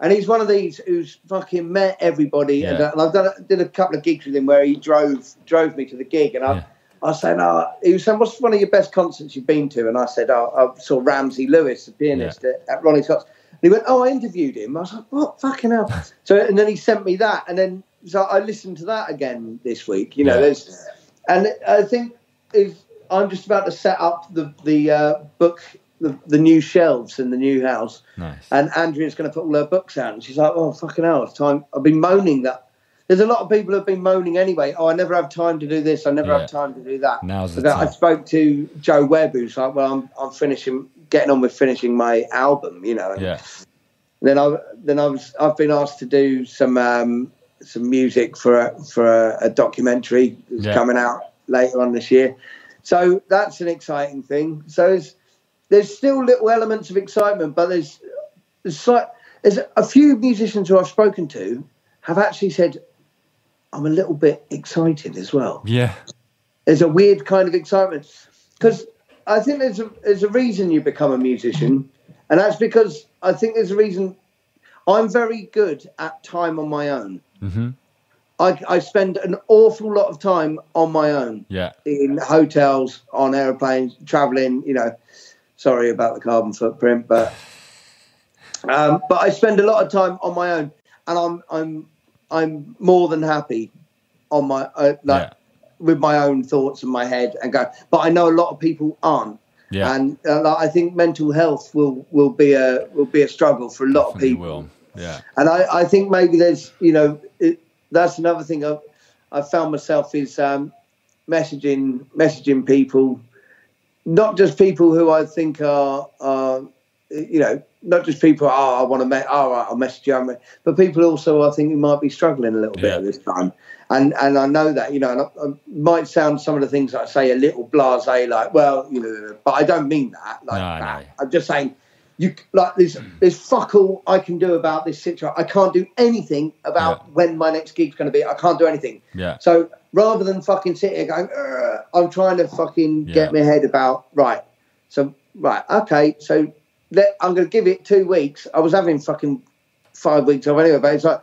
And he's one of these who's fucking met everybody, and, Yeah. and I've done a, did a couple of gigs with him where he drove drove me to the gig, and I, Yeah. I was saying, oh, he was saying, what's one of your best concerts you've been to? And I said, oh, I saw Ramsey Lewis, the pianist at, at Ronnie Scott's. And he went, oh, I interviewed him. I was like, what fucking hell? So, and then he sent me that, and then so I listened to that again this week. You know, Yeah. there's, and I think if I'm just about to set up the the uh, book, the, the new shelves in the new house, Nice. and Andrea's going to put all her books out, and she's like, "Oh fucking hell, it's time." I've been moaning that there's a lot of people who've been moaning anyway. Oh, I never have time to do this. I never Yeah. have time to do that. Now's the But I spoke to Joe Webb, who's like, "Well, I'm I'm finishing, getting on with finishing my album, you know." And Yeah. Then I then I was I've been asked to do some um, some music for a, for a, a documentary that's Yeah. coming out later on this year. So that's an exciting thing. So there's there's still little elements of excitement, but there's there's, there's a few musicians who I've spoken to have actually said I'm a little bit excited as well Yeah. there's a weird kind of excitement because I think there's a there's a reason you become a musician, and that's because I think there's a reason. I'm very good at time on my own. hmm I, I spend an awful lot of time on my own Yeah. in hotels, on airplanes, traveling. You know, sorry about the carbon footprint, but um, but I spend a lot of time on my own, and I'm I'm I'm more than happy on my uh, like Yeah. with my own thoughts in my head and go. But I know a lot of people aren't, Yeah. and uh, like, I think mental health will will be a will be a struggle for a lot of people. will. Yeah. And I, I think maybe there's, you know, it, that's another thing I've, I've found myself is um, messaging messaging people, not just people who I think are, are you know, not just people. Oh, I want to. Me- oh, right, I'll message you. But people also, I think, who might be struggling a little bit at this time. And and I know that, you know, and I, I might sound some of the things I say a little blasé, like, well, you know, but I don't mean that. Like, No, that. no. I'm just saying you like there's hmm. there's fuck all I can do about this situation. I can't do anything about Yeah. when my next gig's going to be. I can't do anything. Yeah. So rather than fucking sit here going, I'm trying to fucking Yeah. get my head about right. So right, okay. So let, I'm going to give it two weeks. I was having fucking five weeks off anyway, but it's like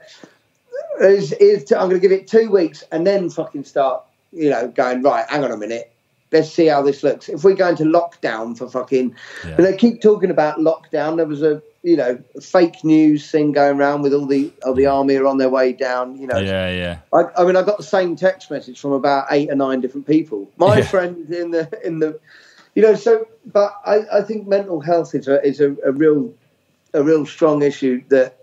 it's, it's, I'm going to give it two weeks and then fucking start, you know, going right. Hang on a minute. Let's see how this looks. If we go into lockdown for fucking, Yeah. and they keep talking about lockdown. There was a, you know, fake news thing going around with all the, all the army are on their way down. You know, Yeah. Yeah. I, I mean, I got the same text message from about eight or nine different people. My Yeah. friend in the in the, you know, so but I, I think mental health is a is a, a real a real strong issue that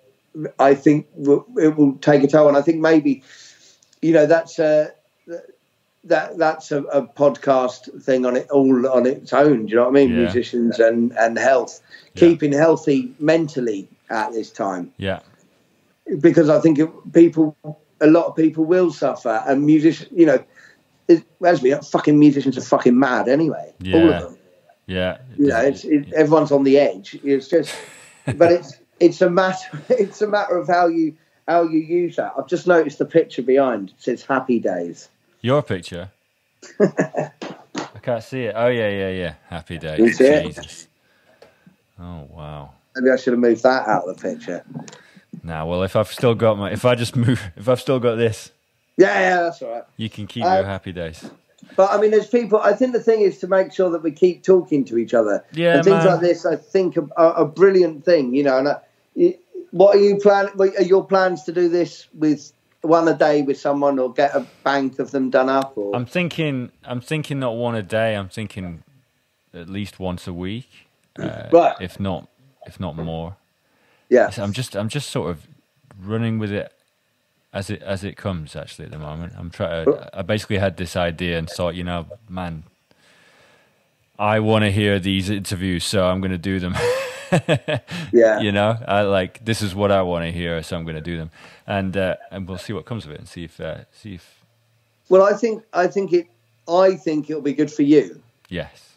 I think it will take a toll, and I think maybe, you know, that's a that that's a, a podcast thing on it all on its own. Do you know what I mean? Yeah. Musicians and and health, Yeah. keeping healthy mentally at this time Yeah. because I think it, people, a lot of people will suffer, and musicians, you know, it, as we fucking musicians are fucking mad anyway. All Yeah. of them. Yeah. You know, it's, it, everyone's on the edge. It's just, but it's it's a matter it's a matter of how you how you use that. I've just noticed the picture behind it says "Happy Days." Your picture. I can't see it. Oh yeah, yeah, yeah. Happy days. You see it? Oh wow. Maybe I should have moved that out of the picture. Now, well, if I've still got my, if I just move, if I've still got this, Yeah, yeah, that's all right. you can keep Uh, your happy days. But I mean, there's people. I think the thing is to make sure that we keep talking to each other. Yeah, and things man. like this, I think, are, a brilliant thing. You know, and I, what are you planning? what Are your plans to do this with one a day with someone, or get a bank of them done up? Or I'm thinking, I'm thinking not one a day. I'm thinking at least once a week, uh, Right. if not, if not more. yeah, So I'm just, I'm just sort of running with it as it as it comes. Actually, at the moment, I'm trying. to I basically had this idea and thought, you know, man, I want to hear these interviews, so I'm going to do them. yeah, you know, I like this is what I want to hear, so I'm going to do them, and uh, and we'll see what comes of it, and see if uh, see if Well, I think I think it. I think it'll be good for you. yes,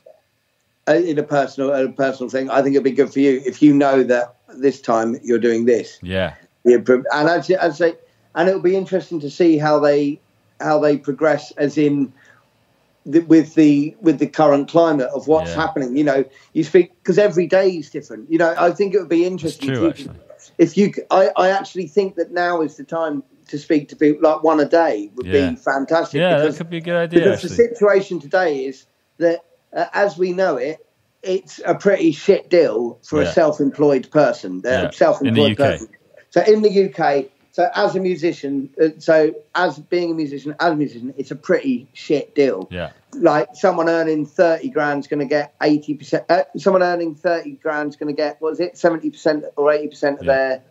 uh, in a personal a personal thing. I think it'll be good for you if you know that this time you're doing this. yeah, Yeah, and I'd, say- I'd say, and it'll be interesting to see how they how they progress, as in the, with the with the current climate of what's Yeah. happening. You know, you speak because every day is different. You know, I think it would be interesting true, if you, actually. if you. I, I actually think that now is the time to speak to people. Like one a day would Yeah. be fantastic. yeah, that could be a good idea. because the situation today is that, uh, as we know it, it's a pretty shit deal for Yeah. a self-employed person. Yeah. Self-employed In the UK. person. So in the UK, so as a musician, uh, so as being a musician, as a musician, it's a pretty shit deal. yeah, Like someone earning thirty grand's going to get eighty percent. Uh, someone earning thirty grand's going to get what is it, seventy percent or eighty percent of Yeah. their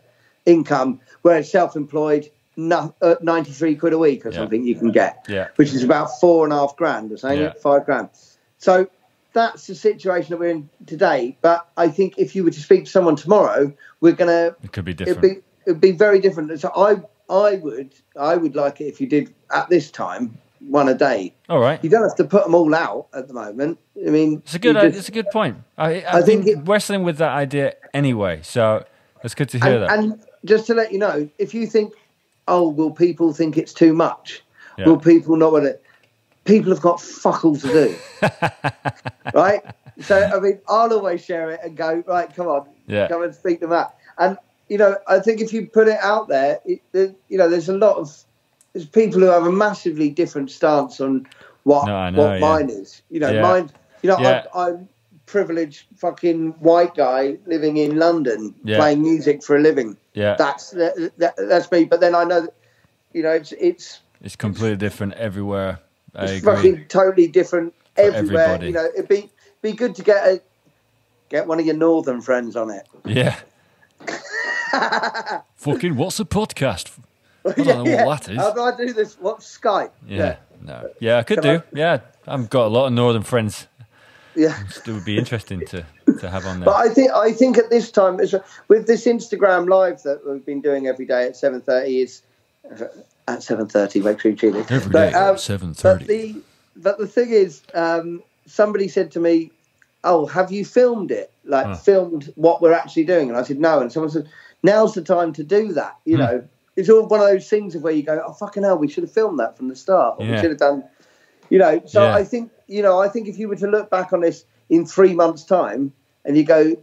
income, whereas self-employed no, uh, 93 quid a week or Yeah. something you can get, Yeah. which is about four and a half grand or something, Yeah. five grand. So that's the situation that we're in today. But I think if you were to speak to someone tomorrow, we're going to It could be different. It'd be very different. So I I would I would like it if you did at this time one a day. All right. You don't have to put them all out at the moment. I mean, It's a good. just- it's a good point. I, I've I think it- wrestling with that idea anyway, so it's good to hear and, that. and just to let you know, if you think, oh, will people think it's too much? Yeah. Will people not want it? People have got fuck all to do, right? So I mean, I'll always share it and go, right, come on, Yeah. come and speak to Matt. And you know, I think if you put it out there, it, there you know, there's a lot of there's people who have a massively different stance on what No, know, what yeah. mine is. You know, Yeah. mine. You know, Yeah. I, I'm privileged fucking white guy living in London playing music for a living yeah, that's that, that, that's me. But then I know that you know it's it's, it's completely different everywhere. I it's agree. fucking totally different everywhere. everybody. You know, it'd be be good to get a get one of your northern friends on it. Yeah. Fucking what's a podcast? I don't know what that is. How do I do this? What's Skype? Yeah. No. Yeah, I could Can do. I- Yeah, I've got a lot of northern friends. yeah. It would be interesting to to have on there. But. I think I think at this time, with this Instagram live that we've been doing every day at seven thirty, is at seven thirty. Make sure you tune in. Every But, day um, at seven But the but the thing is, um, somebody said to me, "Oh, have you filmed it? Like Huh. filmed what we're actually doing?" And I said, "No." And someone said, "Now's the time to do that." You Hmm. know, it's all one of those things of where you go, "Oh fucking hell, we should have filmed that from the start. Or Yeah. We should have done." You know, so Yeah. I think you know, I think if you were to look back on this in three months' time and you go,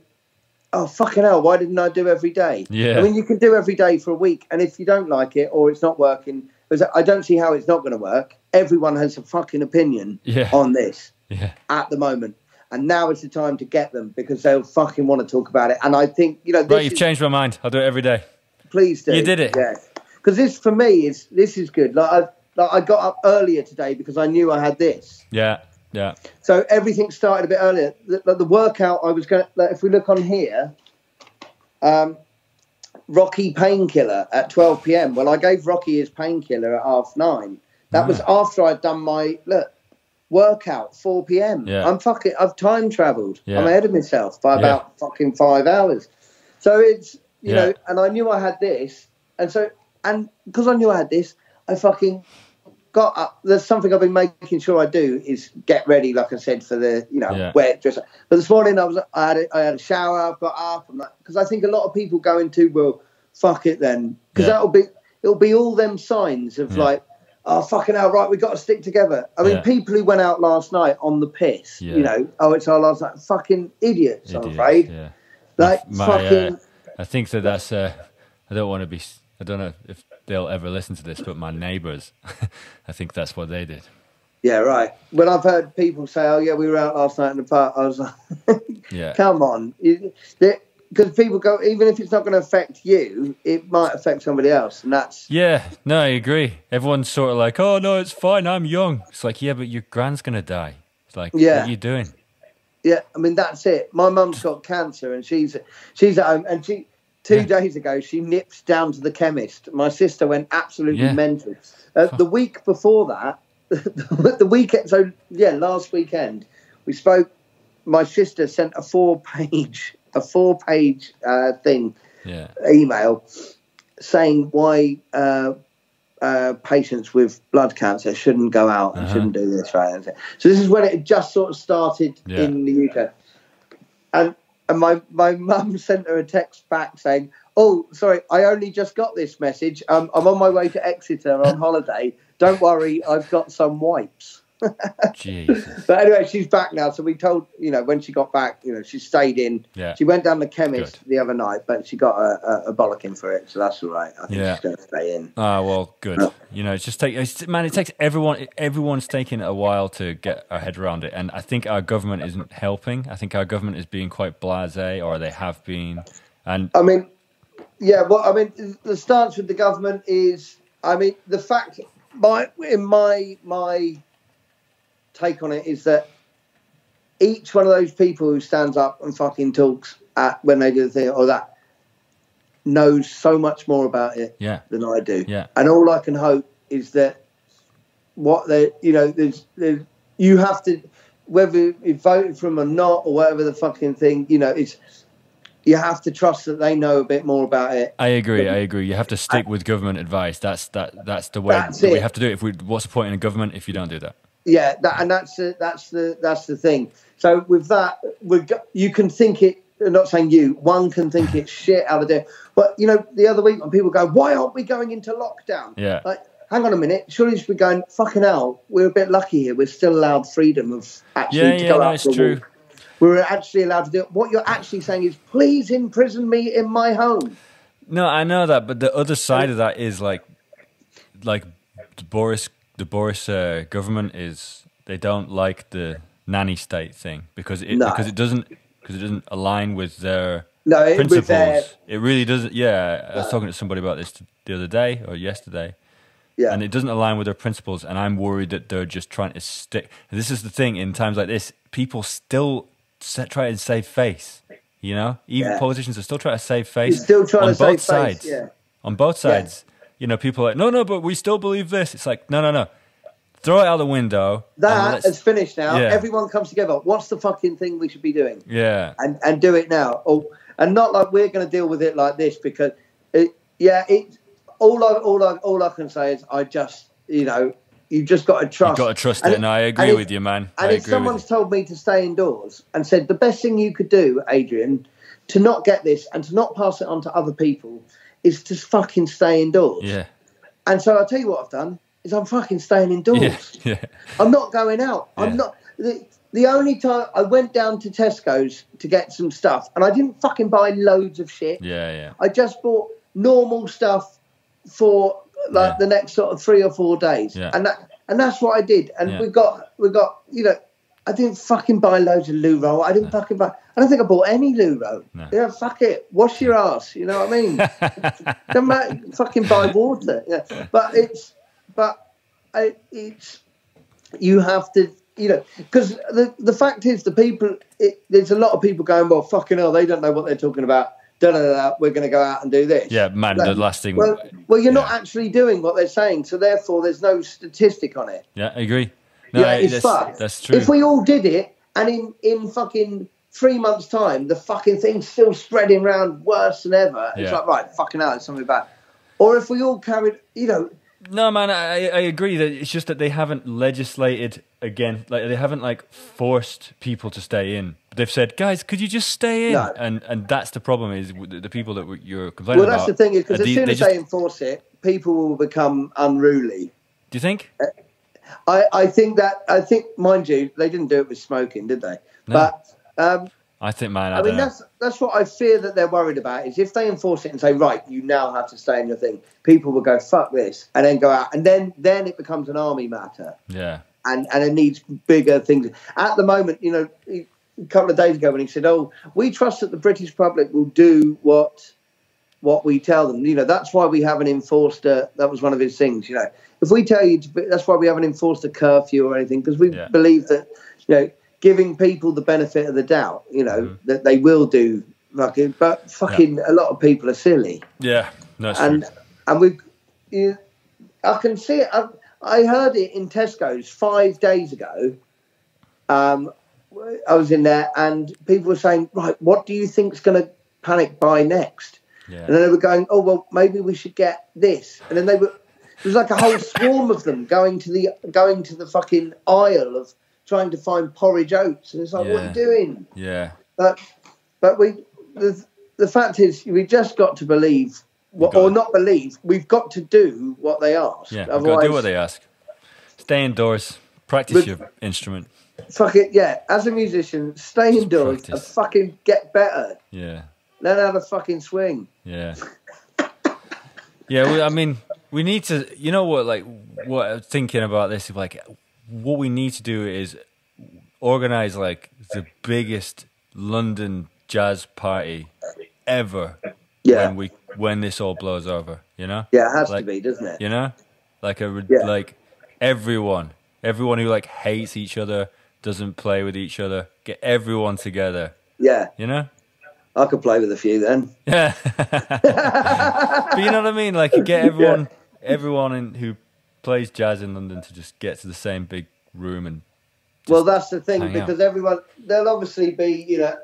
"Oh fucking hell, why didn't I do every day?" Yeah. I mean, you can do every day for a week, and if you don't like it or it's not working, I don't see how it's not going to work. Everyone has a fucking opinion Yeah. on this Yeah. at the moment, and now is the time to get them because they'll fucking want to talk about it. And I think you know, this Right, you've is- changed my mind. I'll do it every day. please do. You did it. yeah. Because this for me is this is good. Like I, like I got up earlier today because I knew I had this. Yeah. Yeah. So everything started a bit earlier. The, the, workout I was going. to Like, if we look on here, um, Rocky painkiller at 12 p.m. Well, I gave Rocky his painkiller at half nine. That was after I'd done my look workout 4 p.m. Yeah. I'm fucking. I've time travelled. Yeah. I'm ahead of myself by Yeah. about fucking five hours. So it's you Yeah. know, and I knew I had this, and so and because I knew I had this, I fucking got up. There's something I've been making sure I do is get ready, like I said, for the you know Yeah. wear dress. But this morning I was I had a, I had a shower. I've got up. I'm like because I think a lot of people go into well, fuck it then because Yeah. that'll be it'll be all them signs of Yeah. like. Oh fucking hell! Right, we got to stick together. I mean, Yeah. people who went out last night on the piss, Yeah. you know, oh, it's our last night. Fucking idiots, I'm afraid. Yeah. Like My, fucking. uh, I think that that's. Uh, I don't want to be. I don't know if they'll ever listen to this, but my neighbours, I think that's what they did. Yeah, right. When I've heard people say, "Oh yeah, we were out last night in the park," I was like, Yeah. "Come on," because people go, even if it's not going to affect you, it might affect somebody else, and that's Yeah, no, I agree. Everyone's sort of like, "Oh no, it's fine. I'm young." It's like, yeah, but your grand's gonna die. It's like, Yeah. what are you doing? yeah. I mean, that's it. My mum's got cancer, and she's she's at home, and she two Yeah. days ago she nipped down to the chemist. My sister went absolutely Yeah. mental. Uh, the week before that, the weekend. So yeah, last weekend we spoke. My sister sent a four-page a four-page uh, thing Yeah, email saying why uh, uh, patients with blood cancer shouldn't go out and Uh-huh. shouldn't do this, right? So so this is when it just sort of started Yeah. in the UK, and and my my mum sent her a text back saying, "Oh, sorry, I only just got this message. Um, I'm on my way to Exeter on holiday. Don't worry, I've got some wipes." Jesus. But anyway, she's back now. So we told, you know, when she got back, you know, she stayed in. Yeah. She went down the chemist Good. the other night, but she got a, a, a bollocking for it, so that's all right. I think Yeah. she's going to stay in. Ah, well, good. You know, it's just take it's, man. It takes everyone. Everyone's taking a while to get our head around it, and I think our government isn't helping. I think our government is being quite blasé, or they have been. And I mean, yeah. Well, I mean, the stance with the government is, I mean, the fact my in my my take on it is that each one of those people who stands up and fucking talks at when they do the thing or that knows so much more about it Yeah. than I do. Yeah. And all I can hope is that what they, you know, there's, there's you have to, whether you voted for them or not, or whatever the fucking thing, you know, it's you have to trust that they know a bit more about it. I agree. I agree. You have to stick with government advice. That's that. That's the way That's that we have to do it. If we, what's the point in a government if you don't do that? Yeah, that, and that's the that's the that's the thing. So with that, we you can think it. I'm not saying you. One can think it's shit out of there. But you know, the other week when people go, "Why aren't we going into lockdown?" Yeah. Like, hang on a minute. Surely we should be going. Fucking hell, we're a bit lucky here. We're still allowed freedom of actually Yeah, to yeah, go no, out for true. walk. We're actually allowed to do it. What you're actually saying is, please imprison me in my home. No, I know that, but the other side of that is like, like Boris, the Boris uh, government is they don't like the nanny state thing because it No. because it doesn't because it doesn't align with their No, it- principles. their- It really doesn't. Yeah, I was talking to somebody about this the other day or yesterday. Yeah, and it doesn't align with their principles and i'm worried that they're just trying to stick this is the thing in times like this people still sa- try to save face you know even Yeah. politicians are still trying to save face You're still trying on to save both face, sides yeah. on both sides you know people are like no no but we still believe this it's like no no no throw it out the window that is finished now. Yeah. Everyone comes together. What's the fucking thing we should be doing? yeah and and do it now. Or and not like we're going to deal with it like this because it, yeah, it all I all I all I can say is I just you know you've just got to trust. you've got to trust And it and i agree and with you man And i if agree someone's you told me to stay indoors and said the best thing you could do, Adrian, to not get this and to not pass it on to other people is to fucking stay indoors. yeah And so I'll tell you what I've done is I'm fucking staying indoors. yeah yeah I'm not going out. Yeah. I'm not. The, the only time I went down to Tesco's to get some stuff, and I didn't fucking buy loads of shit. yeah yeah I just bought normal stuff for like Yeah. the next sort of three or four days, Yeah. and that and that's what I did. And Yeah. we got we got you know. I didn't fucking buy loads of loo roll. I didn't fucking buy. I don't think I bought any loo roll. No. Yeah, fuck it. Wash your ass. You know what I mean? Don't matter, fucking buy water. Yeah. But it's but I, it's you have to you know because the the fact is the people it, there's a lot of people going well fucking hell they don't know what they're talking about. Da, da, da, we're going to go out and do this. yeah man Like, the last thing Well, well, you're not actually doing what they're saying, so therefore there's no statistic on it. yeah i agree no yeah, it's that's, fucked. that's true If we all did it, and in in fucking three months' time, the fucking thing's still spreading around worse than ever. It's like right, fucking hell, it's something bad. Or if we all carried, you know, No, man, I, I agree that it's just that they haven't legislated again. Like they haven't like forced people to stay in. They've said, guys, could you just stay in? No. And and that's the problem is the, the people that you're complaining about. well, about. that's the thing is because uh, as soon they as just- they enforce it, people will become unruly. do you think? I, I think that I think, mind you, they didn't do it with smoking, did they? No. But um, I think, man, I, I, mean, know. that's that's what I fear that they're worried about is if they enforce it and say, right, you now have to stay in your thing, people will go fuck this and then go out, and then then it becomes an army matter, Yeah, and and it needs bigger things. At the moment, you know, a couple of days ago when he said, "Oh, we trust that the British public will do what." What we tell them, you know, that's why we haven't enforced a. That was one of his things, you know. If we tell you, to, that's why we haven't enforced a curfew or anything, because we Yeah. believe that, you know, giving people the benefit of the doubt, you know, Mm-hmm. that they will do fucking. But fucking, a lot of people are silly, yeah, no, and true. and we, you, I can see it. I, I heard it in Tesco's five days ago. Um, I was in there, and people were saying, "Right, what do you think's going to panic buy next?" Yeah, And then they were going, "Oh well, maybe we should get this." And then they were. It was like a whole swarm of them going to the going to the fucking aisle of trying to find porridge oats, and it's like, "What are you doing?" yeah, But but we the the fact is we just got to believe what, or not believe. We've got to do what they ask. yeah. You've got to do what they ask. Stay indoors. Practice your instrument. fuck it. Yeah, as a musician, stay indoors and fucking get better. Yeah, Learn how to fucking swing. yeah, yeah. Well, I mean, we need to. You know what? Like, what I'm thinking about this is like, what we need to do is organize like the biggest London jazz party ever. Yeah. When we when this all blows over, you know. Yeah, it has Like, to be, doesn't it? You know, like a Yeah. like everyone, everyone who like hates each other, doesn't play with each other, get everyone together. Yeah. You know. I could play with a few then. Yeah. but you know what I mean? Like you get everyone, everyone in, who plays jazz in London to just get to the same big room and. Well, that's the thing because everyone there'll obviously be you know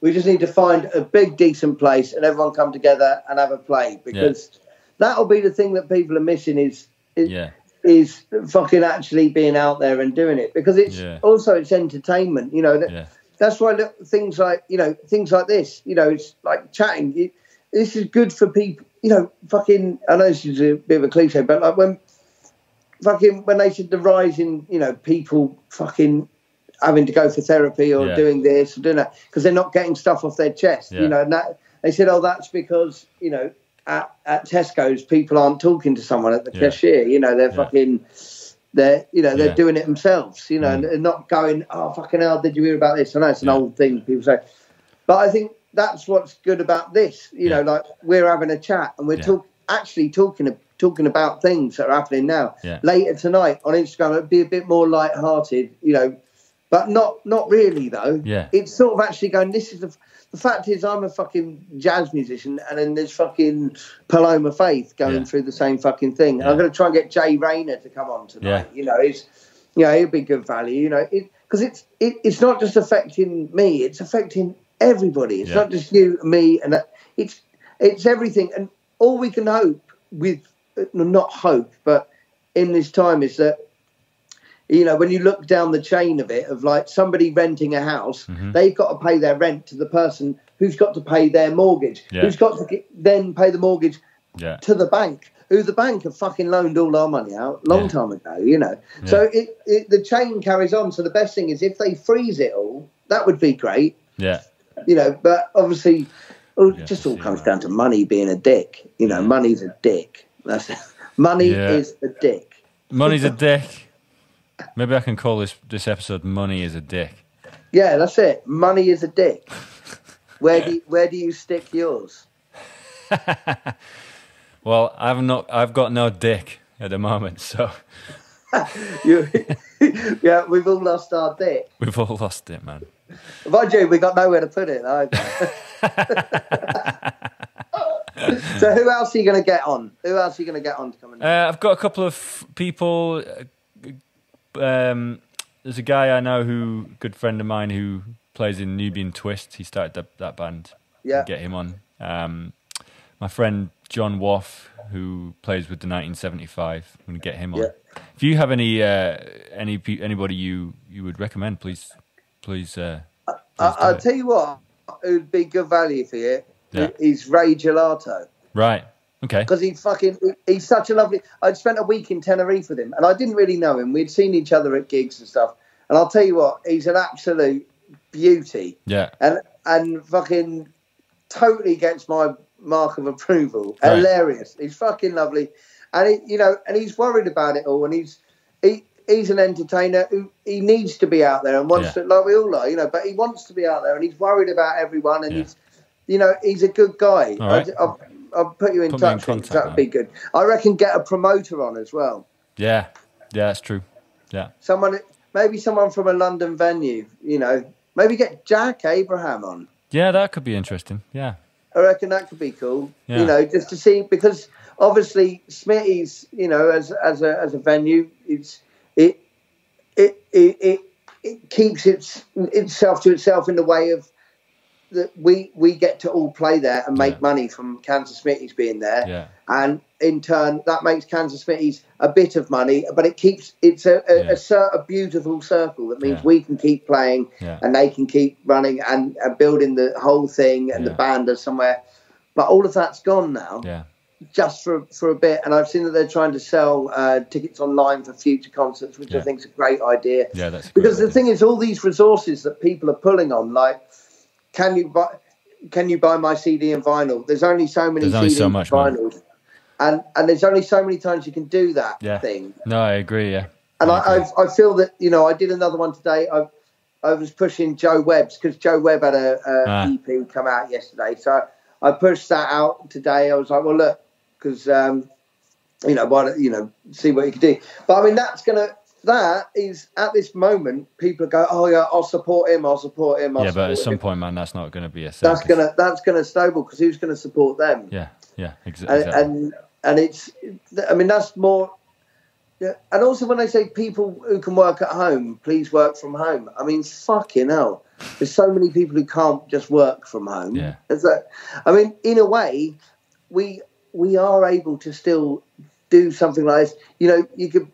we just need to find a big decent place and everyone come together and have a play because that'll be the thing that people are missing is is, Yeah. is fucking actually being out there and doing it because it's Yeah. also it's entertainment you know that, Yeah. That's why look, things like you know things like this you know it's like chatting you, this is good for people you know fucking i know this is a bit of a cliche but like when fucking when they said the rise in you know people fucking having to go for therapy or Yeah. doing this or doing that because they're not getting stuff off their chest Yeah. you know and that they said oh that's because you know at, at tesco's people aren't talking to someone at the Yeah. cashier you know they're fucking they're you know they're Yeah. doing it themselves you know Mm. and they're not going oh fucking hell did you hear about this i know it's an Yeah. old thing people say but i think that's what's good about this you know like we're having a chat and we're Yeah. talk, actually talking talking about things that are happening now Yeah. later tonight on instagram it'll be a bit more light-hearted you know but not not really though Yeah. it's sort of actually going this is the the fact is i'm a fucking jazz musician and then there's fucking paloma faith going Yeah. through the same fucking thing and i'm going to try and get jay rayner to come on tonight Yeah. you know he's you know he'll be good value you know because it's it, it's not just affecting me it's affecting everybody it's not just you me and that. it's it's everything and all we can hope with uh, not hope but in this time is that you know when you look down the chain of it of like somebody renting a house Mhm. they've got to pay their rent to the person who's got to pay their mortgage Yeah. who's got to get, then pay the mortgage Yeah. to the bank who the bank have fucking loaned all our money out long Yeah. time ago you know so it, it the chain carries on so the best thing is if they freeze it all that would be great Yeah. you know but obviously it just all comes that. down to money being a dick you know money's a dick that's money is a dick Money's a dick. Maybe I can call this this episode "Money is a Dick." Yeah, that's it. Money is a dick. Where do you, where do you stick yours? Well, I've not. I've got no dick at the moment, so You, yeah, we've all lost our dick. we've all lost it, man. Mind you, we got nowhere to put it either. so who else are you going to get on? Who else are you going to get on to come in? Uh, I've got a couple of people. Um, there's a guy I know who, good friend of mine, who plays in Nubian Twist. He started that, that band. Yeah. Get him on. Um, my friend John Waugh, who plays with the 1975. I'm gonna get him on. Yeah. If you have any uh, any anybody you you would recommend, please please. Uh, I, please I'll do it. tell you what, it would be good value for you. Yeah. Is Ray Gelato. right. Okay. because he fucking he's such a lovely. I'd spent a week in Tenerife with him, and I didn't really know him. We'd seen each other at gigs and stuff, and I'll tell you what, he's an absolute beauty, Yeah. and and fucking totally gets my mark of approval. Right. Hilarious. He's fucking lovely, and he, you know, and he's worried about it all, and he's he. He's an entertainer who he needs to be out there and wants Yeah. to, like we all are, you know. But he wants to be out there, and he's worried about everyone, and Yeah. he's, you know, he's a good guy. All right. I, I'll, I'll put you in Put me in touch. contact, That would be good. I reckon get a promoter on as well. Yeah. Yeah. That's true. Yeah. Someone, maybe someone from a London venue. You know, maybe get Jack Abraham on. Yeah. That could be interesting. Yeah. I reckon that could be cool. Yeah. You know, just to see because obviously Smitty's, you know, as as a as a venue, it's it it it it, it keeps its itself to itself in the way of that we we get to all play there and make Yeah. money from Kansas Smitty's being there. Yeah. and in turn that makes Kansas Smitty's a bit of money, but it keeps it's a a, Yeah. a, a beautiful circle that means we can keep playing and they can keep running and, and building the whole thing and the band are somewhere. But all of that's gone now, Yeah. just for for a bit. And I've seen that they're trying to sell uh, tickets online for future concerts, which I think is a great idea. Yeah. That's Because the idea. thing is, all these resources that people are pulling on, like, can you buy? Can you buy my CD and vinyl? There's only so many There's only CDs so much, and vinyls, and and there's only so many times you can do that Yeah. thing. No, I agree. Yeah. And I I. I, I feel that you know I did another one today. I I was pushing Joe Webb's because Joe Webb had a, a Ah. EP come out yesterday, so I pushed that out today. I was like, well, look, because um, you know, why don't, you know, see what you can do. But I mean, that's gonna that is at this moment, people go, "Oh yeah, I'll support him. I'll support him." I'll yeah, but at some him." point, man, that's not going to be a. thing. that's gonna that's gonna snowball because who's gonna support them? Yeah, yeah, ex- and, exactly. and and it's I mean that's more. Yeah, and also when they say people who can work at home, please work from home. I mean, fucking hell. There's so many people who can't just work from home. Yeah. That, I mean, in a way, we we are able to still do something like this. You know, you could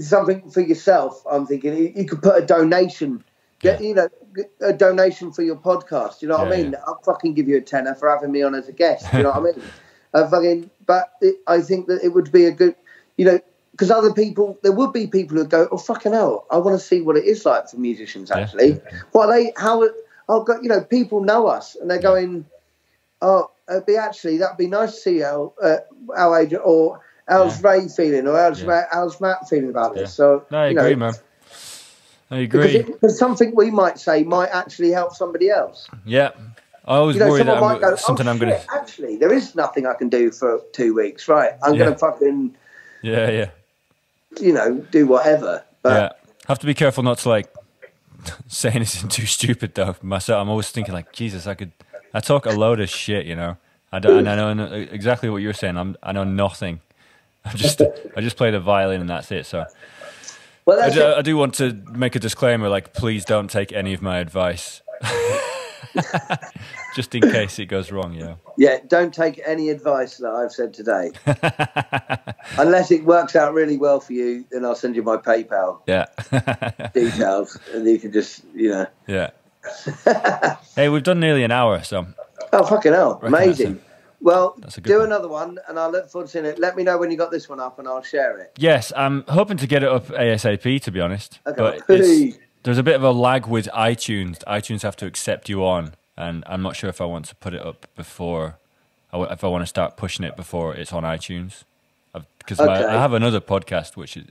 something for yourself. I'm thinking you, could put a donation. Yeah. you know, a donation for your podcast. You know what I mean? yeah. I'll fucking give you a tenner for having me on as a guest. You know what I mean? Uh, fucking, but it, I think that it would be a good, you know, because other people, there would be people who go, oh fucking hell, I want to see what it is like for musicians. Yeah. Actually, what they, how, I've got, you know, people know us and they're going, oh, it'd be actually that'd be nice to see how uh, how Adrian or how's Ray feeling or how's Yeah. Matt, how's Matt feeling about Yeah. this. So no, I you know, agree, man. I Because, agree. it, because something we might say might actually help somebody else. yeah, I always You know, worry that I'm, might go, something oh, I'm going to. Actually, there is nothing I can do for two weeks. Right, I'm Yeah. going to fucking, Yeah, yeah, you know, do whatever. But yeah. Have to be careful not to like say anything too stupid though. Myself, I'm always thinking like, Jesus, I could. I talk a load of shit, you know. I don't, and I know exactly what you're saying. I'm, I know nothing. I just, I just play the violin and that's it. So. well, I do, it. I do want to make a disclaimer like, please don't take any of my advice. Just in case it goes wrong, yeah. yeah. Don't take any advice that I've said today, unless it works out really well for you. Then I'll send you my PayPal Yeah. details, and you can just, you know. yeah. hey, we've done nearly an hour, so Oh fucking hell! Amazing. Well, That's a good do one. another one, and I'll look forward to seeing it. Let me know when you got this one up, and I'll share it. yes, I'm hoping to get it up ASAP to be honest. Okay. But there's a bit of a lag with iTunes. iTunes have to accept you on, and I'm not sure if I want to put it up before, if I want to start pushing it before it's on iTunes, because Okay. I have another podcast which is,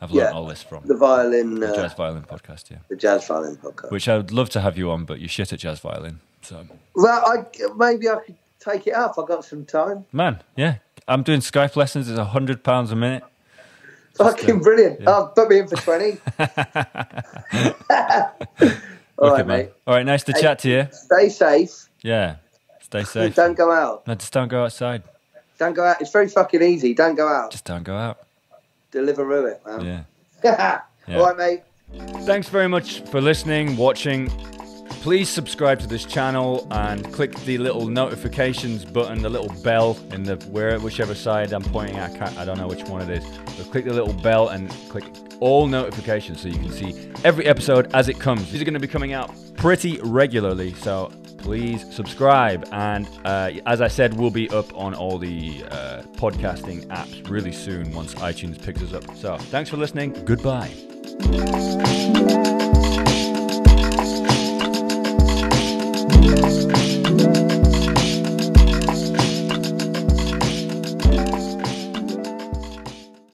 I've learned Yeah. all this from The violin, the uh, jazz violin podcast. Yeah. the jazz violin podcast. which I would love to have you on, but you're shit at jazz violin. So, Well, I, maybe I could take it up. I got some time. man, yeah, I'm doing Skype lessons. It's a hundred pounds a minute. Fucking brilliant. yeah. Oh, put me in for twenty. All Okay, right, mate. All right, nice to Hey. chat to you. Stay safe. Yeah, stay safe. Don't go out. No, just don't go outside. Don't go out. It's very fucking easy. Don't go out. Just don't go out. Deliveroo it, man. Yeah. All right, mate. Thanks very much for listening, watching. Please subscribe to this channel and click the little notifications button, the little bell in the where whichever side I'm pointing at. I, can't, I don't know which one it is. But click the little bell and click all notifications so you can see every episode as it comes. These are going to be coming out pretty regularly, so please subscribe. And uh, as I said, we'll be up on all the uh, podcasting apps really soon once iTunes picks us up. So thanks for listening. Goodbye.